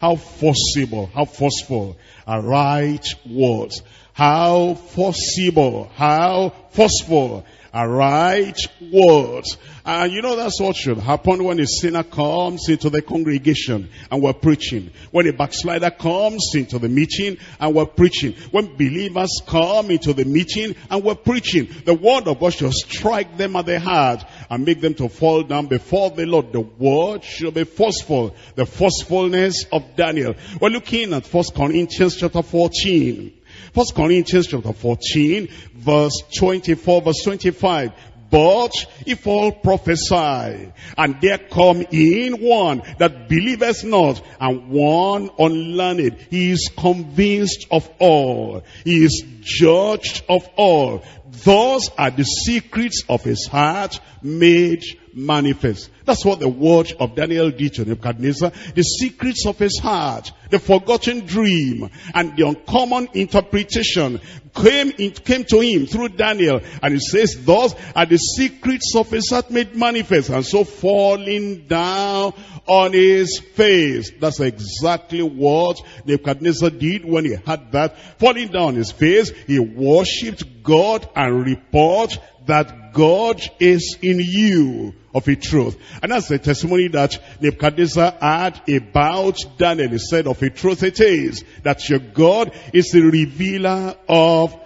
How forcible, how forceful are right words. How forcible, how forceful are right words. And you know that's what should happen when a sinner comes into the congregation and we're preaching. When a backslider comes into the meeting and we're preaching. When believers come into the meeting and we're preaching. The word of God should strike them at the heart and make them to fall down before the Lord. The word should be forceful. The forcefulness of Daniel. We're looking at First Corinthians chapter 14. First Corinthians chapter 14, verse 24, verse 25. But if all prophesy, and there come in one that believeth not, and one unlearned, he is convinced of all, he is judged of all. Thus are the secrets of his heart made manifest. That's what the word of Daniel did to Nebuchadnezzar. The secrets of his heart, the forgotten dream, and the uncommon interpretation came, in, came to him through Daniel. And he says, thus are the secrets of his heart made manifest. And so falling down on his face. That's exactly what Nebuchadnezzar did when he had that. Falling down on his face, he worshipped God and report that God is in you of a truth. And that's the testimony that Nebuchadnezzar had about Daniel. He said, of a truth it is that your God is the revealer of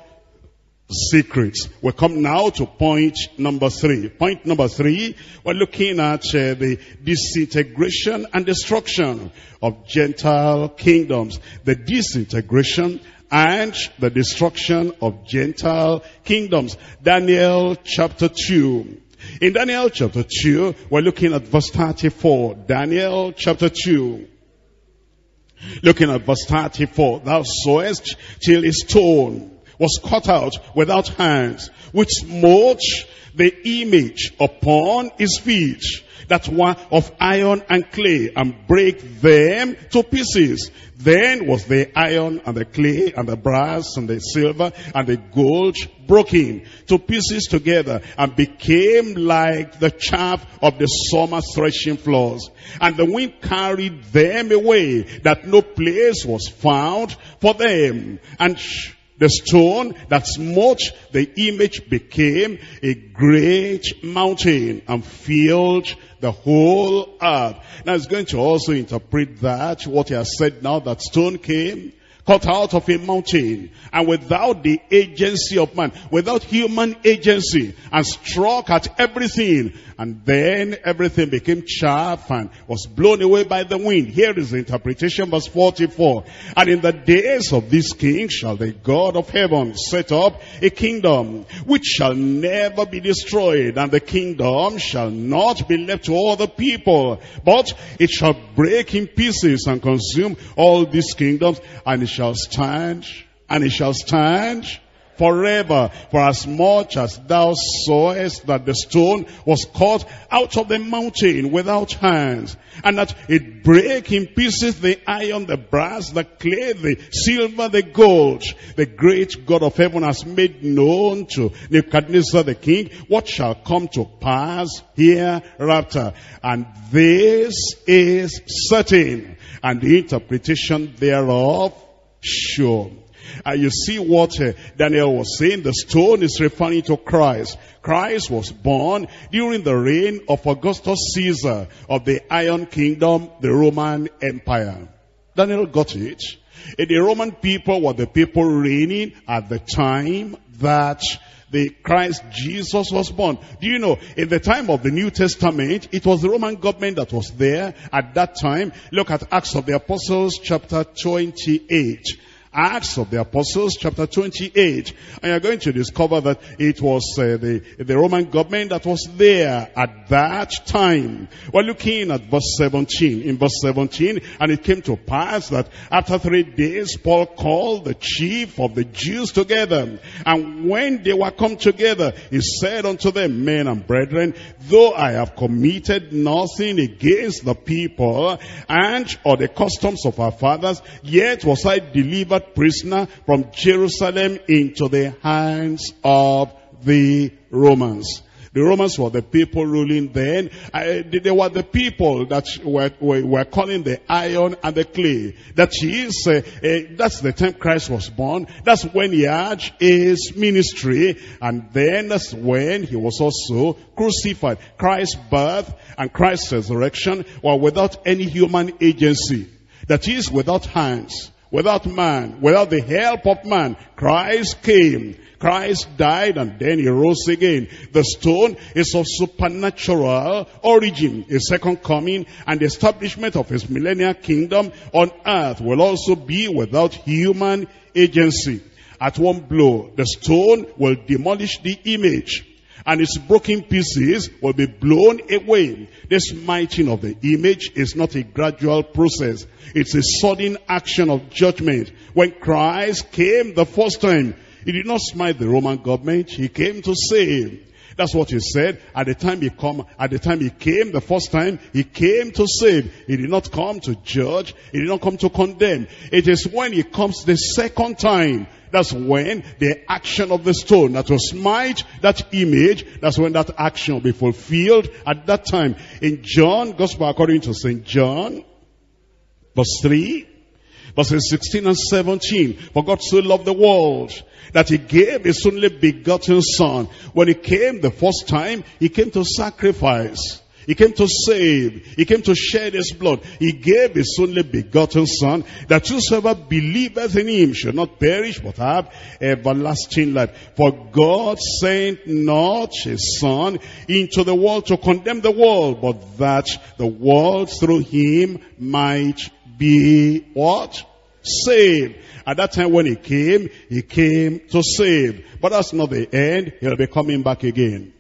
secrets. We come now to point number three. Point number three, we're looking at uh, the disintegration and destruction of Gentile kingdoms. The disintegration and the destruction of Gentile kingdoms. Daniel chapter 2. In Daniel chapter 2, we're looking at verse 34. Daniel chapter 2. Looking at verse 34. Thou sawest till his stone was cut out without hands, which smote the image upon his feet that one of iron and clay and break them to pieces. Then was the iron and the clay and the brass and the silver and the gold broken to pieces together and became like the chaff of the summer threshing floors. And the wind carried them away that no place was found for them. And the stone that smote the image became a great mountain and filled the whole earth. Now it's going to also interpret that, what he has said now, that stone came, cut out of a mountain and without the agency of man, without human agency and struck at everything and then everything became chaff and was blown away by the wind. Here is the interpretation, verse 44. And in the days of this king shall the God of heaven set up a kingdom which shall never be destroyed and the kingdom shall not be left to all the people, but it shall break in pieces and consume all these kingdoms and shall stand and it shall stand forever. For as much as thou sawest that the stone was cut out of the mountain without hands, and that it break in pieces the iron, the brass, the clay, the silver, the gold, the great God of heaven has made known to Nebuchadnezzar the king what shall come to pass hereafter. And this is certain, and the interpretation thereof sure. And you see what uh, Daniel was saying. The stone is referring to Christ. Christ was born during the reign of Augustus Caesar of the Iron Kingdom, the Roman Empire. Daniel got it. The Roman people were the people reigning at the time that the Christ Jesus was born. Do you know, in the time of the New Testament, it was the Roman government that was there at that time. Look at Acts of the Apostles chapter 28. Acts of the Apostles chapter 28. And you're going to discover that it was uh, the, the Roman government that was there at that time. We're looking at verse 17. In verse 17, and it came to pass that after three days, Paul called the chief of the Jews together. And when they were come together, he said unto them, men and brethren, though I have committed nothing against the people and or the customs of our fathers, yet was I delivered prisoner from Jerusalem into the hands of the Romans. The Romans were the people ruling then. Uh, they were the people that were, were, were, calling the iron and the clay. That is, uh, uh, that's the time Christ was born. That's when he had his ministry. And then that's when he was also crucified. Christ's birth and Christ's resurrection were without any human agency. That is, without hands without man, without the help of man. Christ came. Christ died and then he rose again. The stone is of supernatural origin. His second coming and the establishment of his millennial kingdom on earth will also be without human agency. At one blow, the stone will demolish the image and its broken pieces will be blown away. This smiting of the image is not a gradual process. It's a sudden action of judgment. When Christ came the first time, he did not smite the Roman government. He came to save. That's what he said. At the time he come, at the time he came, the first time, he came to save. He did not come to judge. He did not come to condemn. It is when he comes the second time that's when the action of the stone that will smite that image, that's when that action will be fulfilled at that time. In John, Gospel according to St. John, verse 3, verses 16 and 17. For God so loved the world that he gave his only begotten son. When he came the first time, he came to sacrifice. He came to save. He came to shed his blood. He gave his only begotten son that whosoever believeth in him should not perish but have everlasting life. For God sent not his son into the world to condemn the world, but that the world through him might be what? Saved. At that time when he came, he came to save. But that's not the end. He'll be coming back again.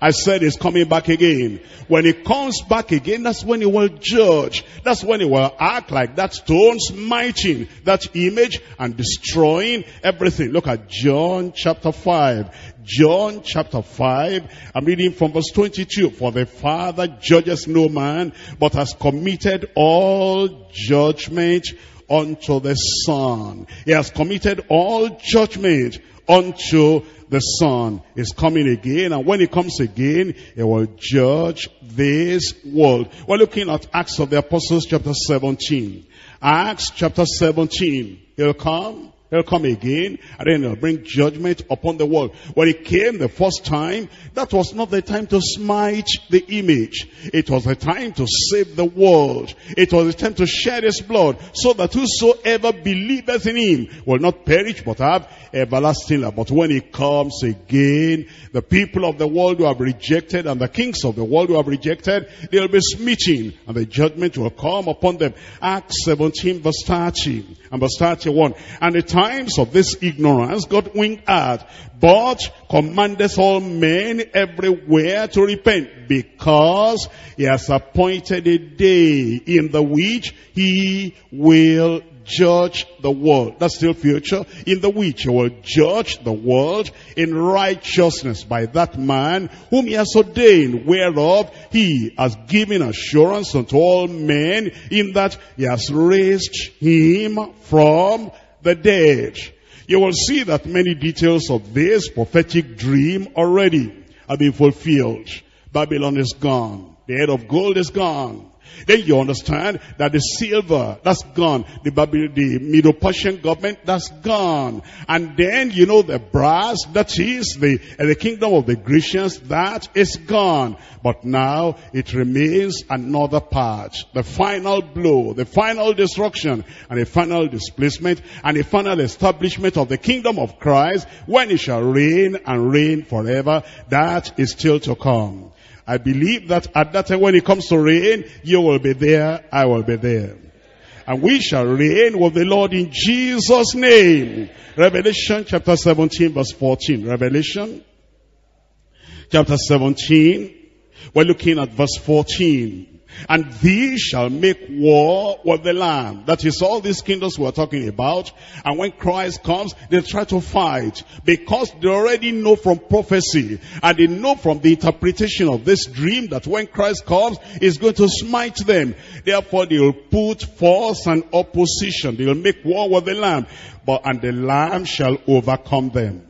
I said he's coming back again. When he comes back again, that's when he will judge. That's when he will act like that stone smiting that image and destroying everything. Look at John chapter 5. John chapter 5, I'm reading from verse 22. For the Father judges no man, but has committed all judgment unto the Son. He has committed all judgment unto the Son is coming again. And when he comes again, he will judge this world. We're looking at Acts of the Apostles chapter 17. Acts chapter 17. He'll come He'll come again and then he'll bring judgment upon the world. When he came the first time, that was not the time to smite the image. It was the time to save the world. It was the time to shed his blood so that whosoever believeth in him will not perish but have everlasting life. But when he comes again, the people of the world who have rejected and the kings of the world who have rejected, they'll be smitten and the judgment will come upon them. Acts 17 verse 30 and verse 31. And the times of this ignorance God winked at, but commandeth all men everywhere to repent, because he has appointed a day in the which he will judge the world. That's still future. In the which he will judge the world in righteousness by that man whom he has ordained, whereof he has given assurance unto all men in that he has raised him from the dead. You will see that many details of this prophetic dream already have been fulfilled. Babylon is gone. The head of gold is gone. Then you understand that the silver, that's gone. The, Babylon, the Medo-Persian government, that's gone. And then, you know, the brass, that is the, uh, the kingdom of the Grecians, that is gone. But now it remains another part. The final blow, the final destruction, and the final displacement, and the final establishment of the kingdom of Christ, when it shall reign and reign forever, that is still to come. I believe that at that time when it comes to reign, you will be there, I will be there. And we shall reign with the Lord in Jesus' name. Revelation chapter 17 verse 14. Revelation chapter 17. We're looking at verse 14. And these shall make war with the Lamb. That is all these kingdoms we're talking about. And when Christ comes, they try to fight. Because they already know from prophecy. And they know from the interpretation of this dream that when Christ comes, he's going to smite them. Therefore they will put force and opposition. They will make war with the Lamb. But, and the Lamb shall overcome them.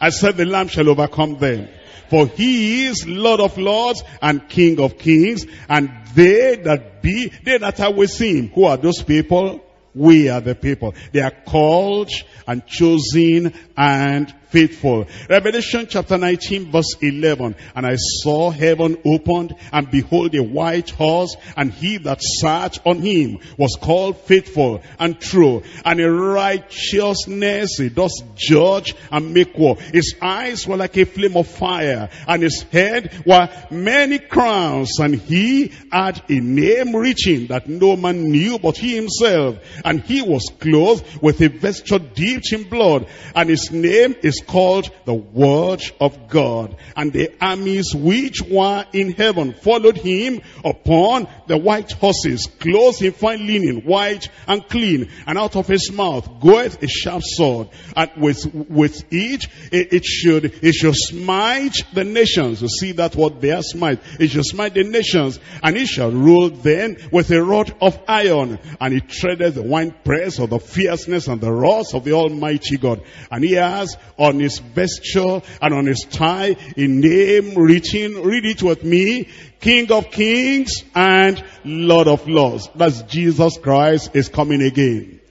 I said the Lamb shall overcome them. For he is Lord of lords and King of kings. And they that be, they that are with him. Who are those people? We are the people. They are called and chosen and faithful. Revelation chapter 19 verse 11. And I saw heaven opened and behold a white horse and he that sat on him was called faithful and true. And in righteousness he does judge and make war. His eyes were like a flame of fire and his head were many crowns and he had a name reaching that no man knew but he himself. And he was clothed with a vesture dipped in blood and his name is called the Word of God. And the armies which were in heaven followed him upon the white horses, clothed in fine linen, white and clean. And out of his mouth goeth a sharp sword. And with, with it, it, it should, it should smite the nations. You see that word there, smite. It should smite the nations. And it shall rule then with a rod of iron. And he treadeth the winepress of the fierceness and the wrath of the Almighty God. And he has on his vesture and on his tie a name written, read it with me, King of kings and Lord of lords. That's Jesus Christ is coming again.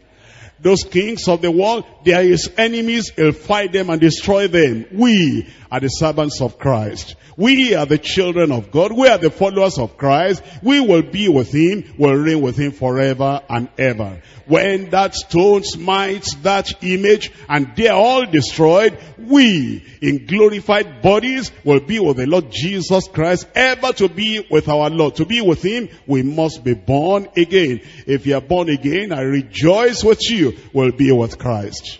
Those kings of the world, they are his enemies, he'll fight them and destroy them. We are the servants of Christ. We are the children of God. We are the followers of Christ. We will be with him, We'll reign with him forever and ever. When that stone smites that image and they are all destroyed, we in glorified bodies will be with the Lord Jesus Christ, ever to be with our Lord. To be with him, we must be born again. If you are born again, I rejoice with you, we'll be with Christ.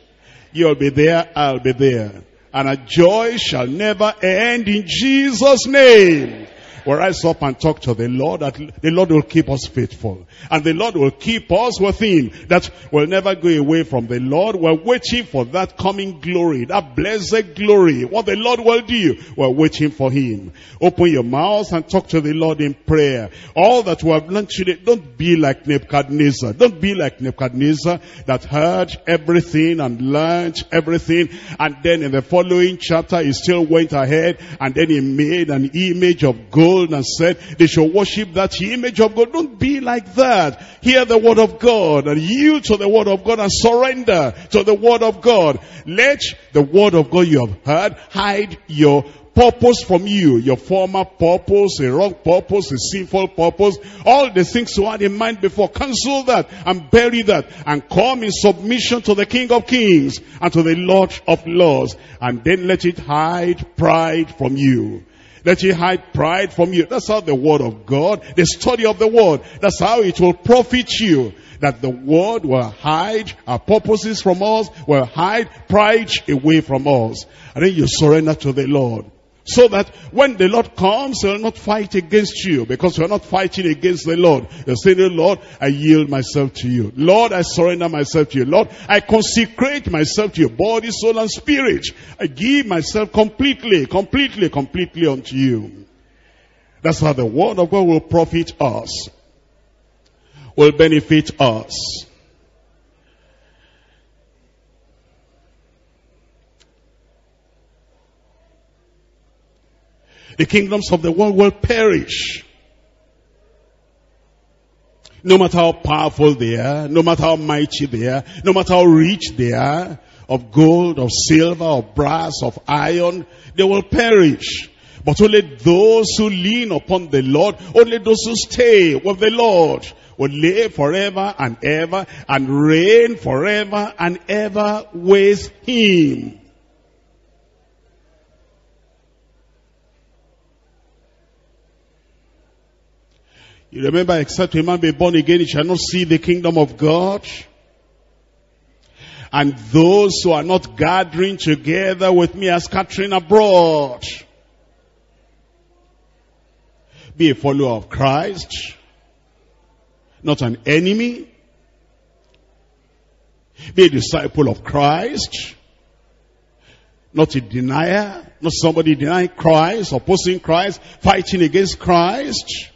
You'll be there, I'll be there and our joy shall never end in Jesus' name. We'll rise up and talk to the Lord that the Lord will keep us faithful. And the Lord will keep us with him. That we'll never go away from the Lord. We're waiting for that coming glory, that blessed glory. What the Lord will do, we're waiting for him. Open your mouth and talk to the Lord in prayer. All that we have learned today, don't be like Nebuchadnezzar. Don't be like Nebuchadnezzar that heard everything and learned everything. And then in the following chapter, he still went ahead and then he made an image of gold and said they should worship that image of God. Don't be like that. Hear the word of God and yield to the word of God and surrender to the word of God. Let the word of God you have heard hide your purpose from you, your former purpose, a wrong purpose, a sinful purpose, all the things you had in mind before, cancel that and bury that and come in submission to the King of Kings and to the Lord of Lords and then let it hide pride from you. Let it hide pride from you. That's how the word of God, the study of the word, that's how it will profit you. That the word will hide our purposes from us, will hide pride away from us. And then you surrender to the Lord. So that when the Lord comes, he'll not fight against you because you're not fighting against the Lord. You're saying, Lord, I yield myself to you. Lord, I surrender myself to you. Lord, I consecrate myself to your body, soul, and spirit. I give myself completely, completely, completely unto you. That's how the word of God will profit us, will benefit us. The kingdoms of the world will perish. No matter how powerful they are, no matter how mighty they are, no matter how rich they are, of gold, of silver, of brass, of iron, they will perish. But only those who lean upon the Lord, only those who stay with the Lord, will live forever and ever and reign forever and ever with Him. You remember, except a man be born again, he shall not see the kingdom of God. And those who are not gathering together with me are scattering abroad. Be a follower of Christ, not an enemy. Be a disciple of Christ, not a denier, not somebody denying Christ, opposing Christ, fighting against Christ.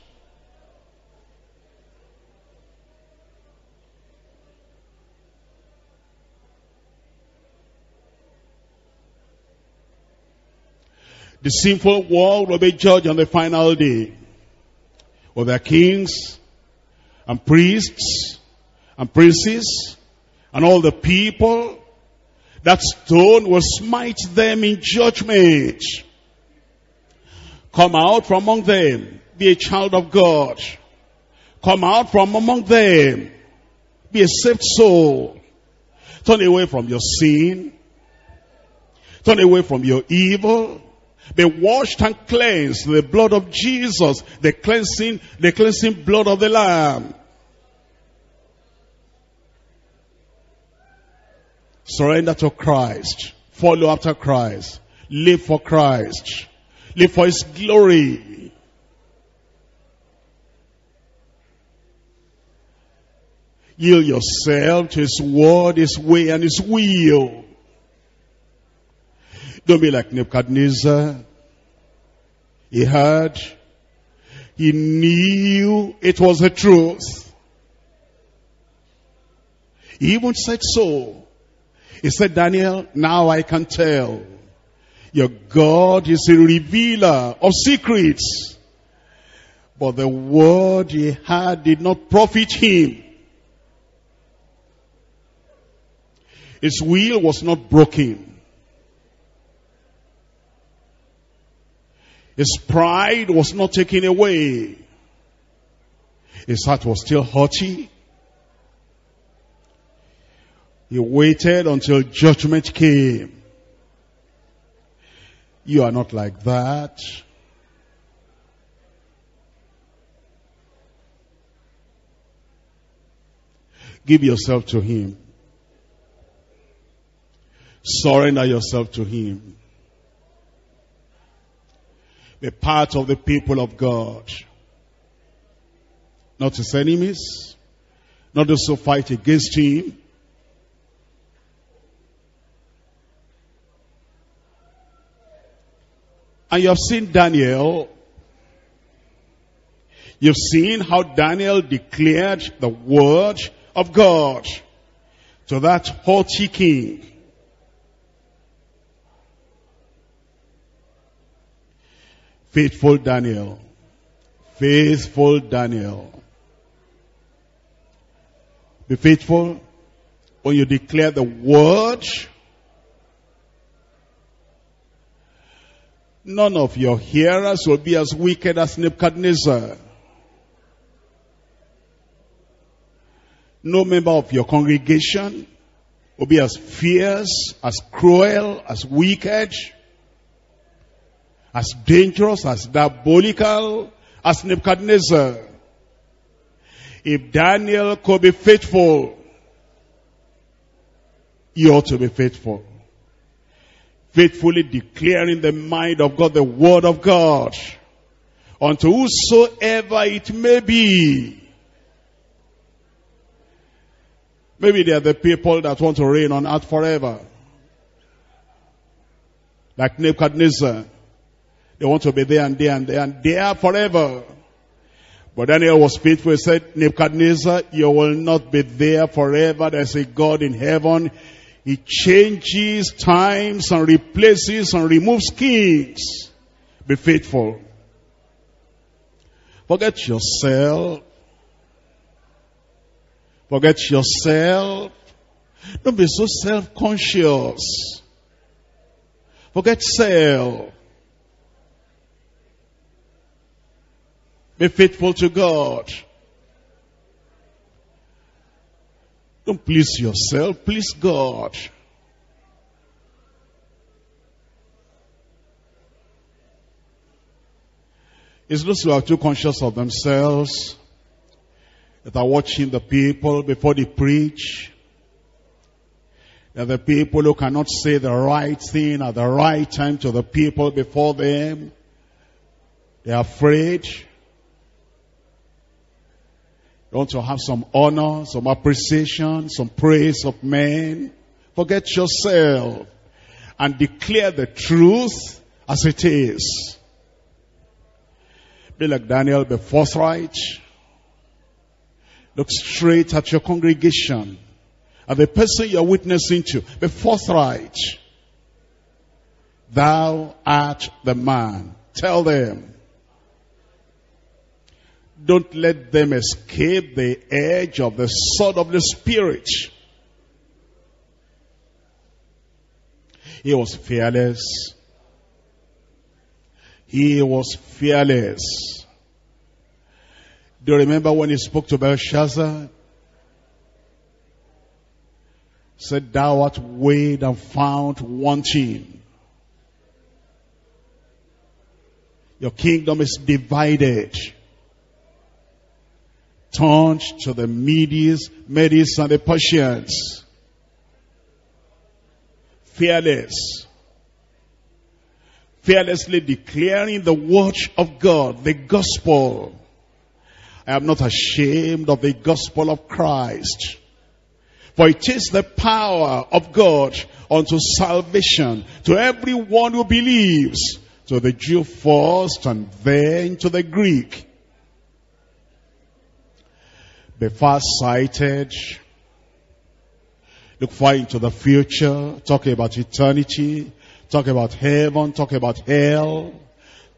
The sinful world will be judged on the final day. With their kings and priests and princes and all the people, that stone will smite them in judgment. Come out from among them. Be a child of God. Come out from among them. Be a saved soul. Turn away from your sin. Turn away from your evil. Be washed and cleansed. The blood of Jesus. The cleansing, the cleansing blood of the Lamb. Surrender to Christ. Follow after Christ. Live for Christ. Live for His glory. Yield yourself to His word, His way, and His will. Don't be like Nebuchadnezzar. He heard. He knew it was the truth. He even said so. He said, Daniel, now I can tell. Your God is a revealer of secrets. But the word he had did not profit him. His will was not broken. His pride was not taken away. His heart was still haughty. He waited until judgment came. You are not like that. Give yourself to Him. Surrender yourself to Him. Be part of the people of God. Not His enemies. Not those who fight against Him. And you have seen Daniel. You've seen how Daniel declared the word of God to that haughty king. Faithful Daniel. Faithful Daniel. Be faithful when you declare the word None of your hearers will be as wicked as Nebuchadnezzar. No member of your congregation will be as fierce, as cruel, as wicked, as dangerous, as diabolical as Nebuchadnezzar. If Daniel could be faithful, you ought to be faithful. faithfully declaring the mind of God, the word of God, unto whosoever it may be. Maybe they are the people that want to reign on earth forever. Like Nebuchadnezzar. They want to be there and there and there and there forever. But Daniel was faithful. He said, Nebuchadnezzar, you will not be there forever. There's a God in heaven. He changes times and replaces and removes kings. Be faithful. Forget yourself. Forget yourself. Don't be so self-conscious. Forget self. Be faithful to God. Don't please yourself, please God. It's those who are too conscious of themselves that are watching the people before they preach. They're the people who cannot say the right thing at the right time to the people before them. They're afraid. You want to have some honor, some appreciation, some praise of men. Forget yourself and declare the truth as it is. Be like Daniel, be forthright. Look straight at your congregation, at the person you're witnessing to. Be forthright. Thou art the man. Tell them. Don't let them escape the edge of the sword of the Spirit. He was fearless. He was fearless. Do you remember when he spoke to Belshazzar? Said, thou art weighed and found wanting. Your kingdom is divided turned to the Medes, Medes and the Persians. Fearless. Fearlessly declaring the word of God, the gospel. I am not ashamed of the gospel of Christ. For it is the power of God unto salvation to everyone who believes, to the Jew first and then to the Greek. Be far-sighted. Look far into the future. Talk about eternity. Talk about heaven. Talk about hell.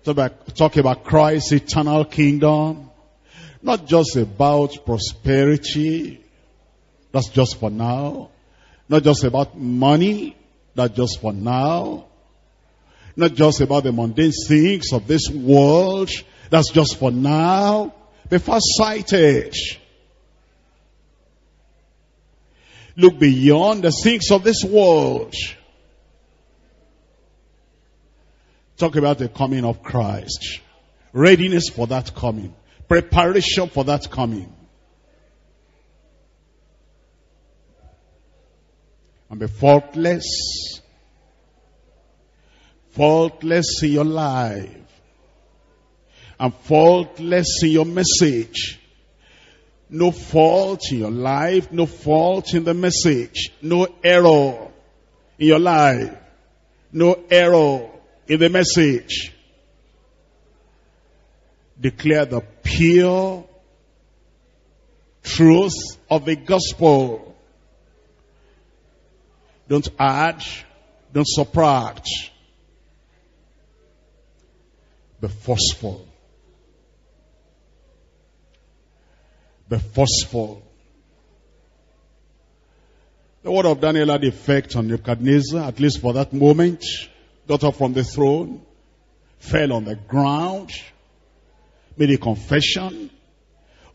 Talk about, talk about Christ's eternal kingdom. Not just about prosperity. That's just for now. Not just about money. That's just for now. Not just about the mundane things of this world. That's just for now. Be far-sighted. Look beyond the things of this world. Talk about the coming of Christ. Readiness for that coming. Preparation for that coming. And be faultless. Faultless in your life. And faultless in your message. No fault in your life, no fault in the message, no error in your life, no error in the message. Declare the pure truth of the gospel. Don't add, don't subtract. Be forceful. Be forceful. The word of Daniel had effect on Nebuchadnezzar, at least for that moment. Got up from the throne, fell on the ground, made a confession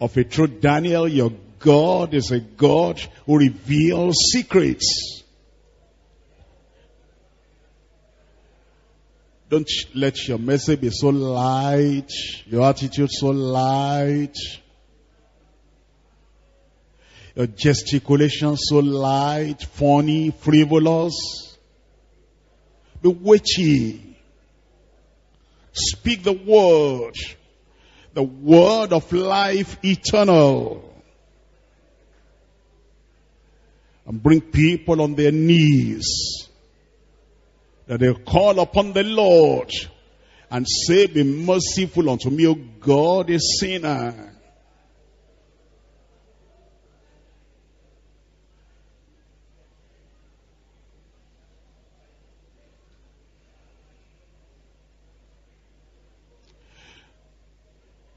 of a true Daniel, your God is a God who reveals secrets. Don't let your message be so light, your attitude so light, your gesticulation so light, funny, frivolous. Be witty. Speak the word. The word of life eternal. And bring people on their knees. That they call upon the Lord and say, Be merciful unto me, O God, a sinner.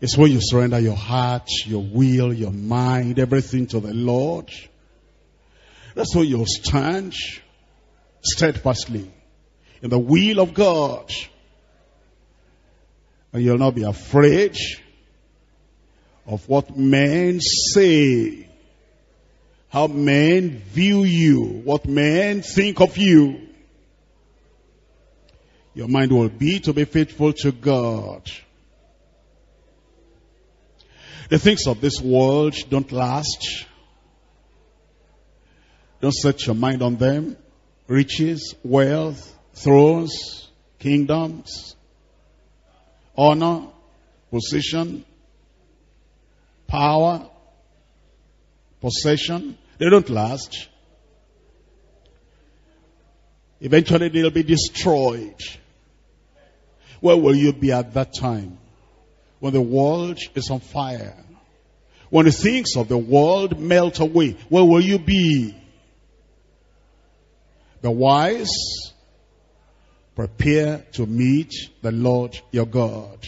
It's when you surrender your heart, your will, your mind, everything to the Lord. That's when you'll stand steadfastly in the will of God. And you'll not be afraid of what men say, how men view you, what men think of you. Your mind will be to be faithful to God. The things of this world don't last. Don't set your mind on them. Riches, wealth, thrones, kingdoms, honor, position, power, possession. They don't last. Eventually they'll be destroyed. Where will you be at that time? When the world is on fire. When the things of the world melt away, where will you be? The wise prepare to meet the Lord your God.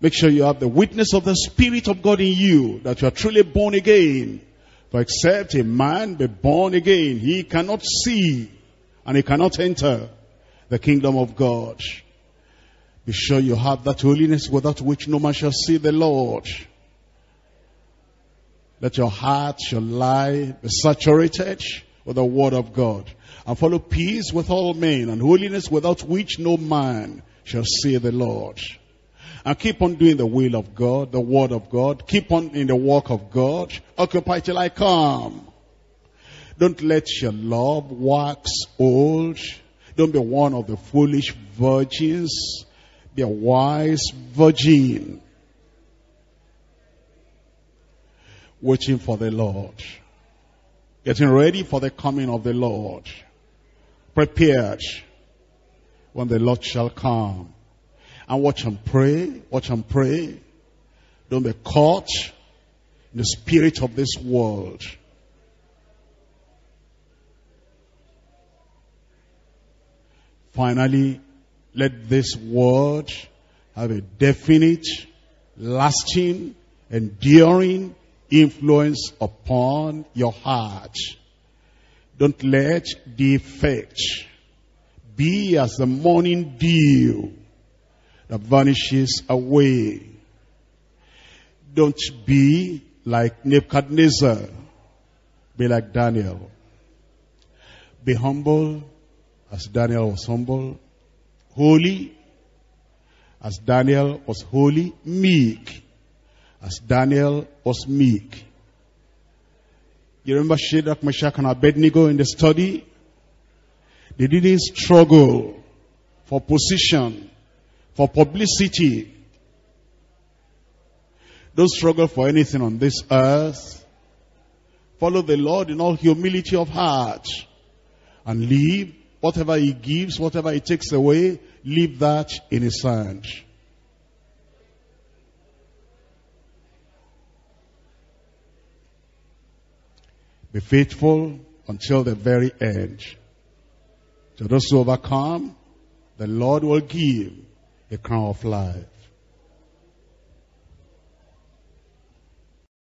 Make sure you have the witness of the Spirit of God in you, that you are truly born again. For except a man be born again, he cannot see and he cannot enter the kingdom of God. Be sure you have that holiness without which no man shall see the Lord. Let your heart, your life be saturated with the word of God. And follow peace with all men and holiness without which no man shall see the Lord. And keep on doing the will of God, the word of God. Keep on in the work of God. Occupy till I come. Don't let your love wax old. Don't be one of the foolish virgins be a wise virgin. Waiting for the Lord. Getting ready for the coming of the Lord. Prepared when the Lord shall come. And watch and pray. Watch and pray. Don't be caught in the spirit of this world. Finally, let this word have a definite, lasting, enduring influence upon your heart. Don't let the effect be as the morning dew that vanishes away. Don't be like Nebuchadnezzar. Be like Daniel. Be humble as Daniel was humble holy, as Daniel was holy, meek, as Daniel was meek. You remember Shadrach, Meshach, and Abednego in the study? They didn't struggle for position, for publicity. Don't struggle for anything on this earth. Follow the Lord in all humility of heart and live Whatever he gives, whatever he takes away, leave that in his hand. Be faithful until the very end. To those who overcome, the Lord will give a crown of life.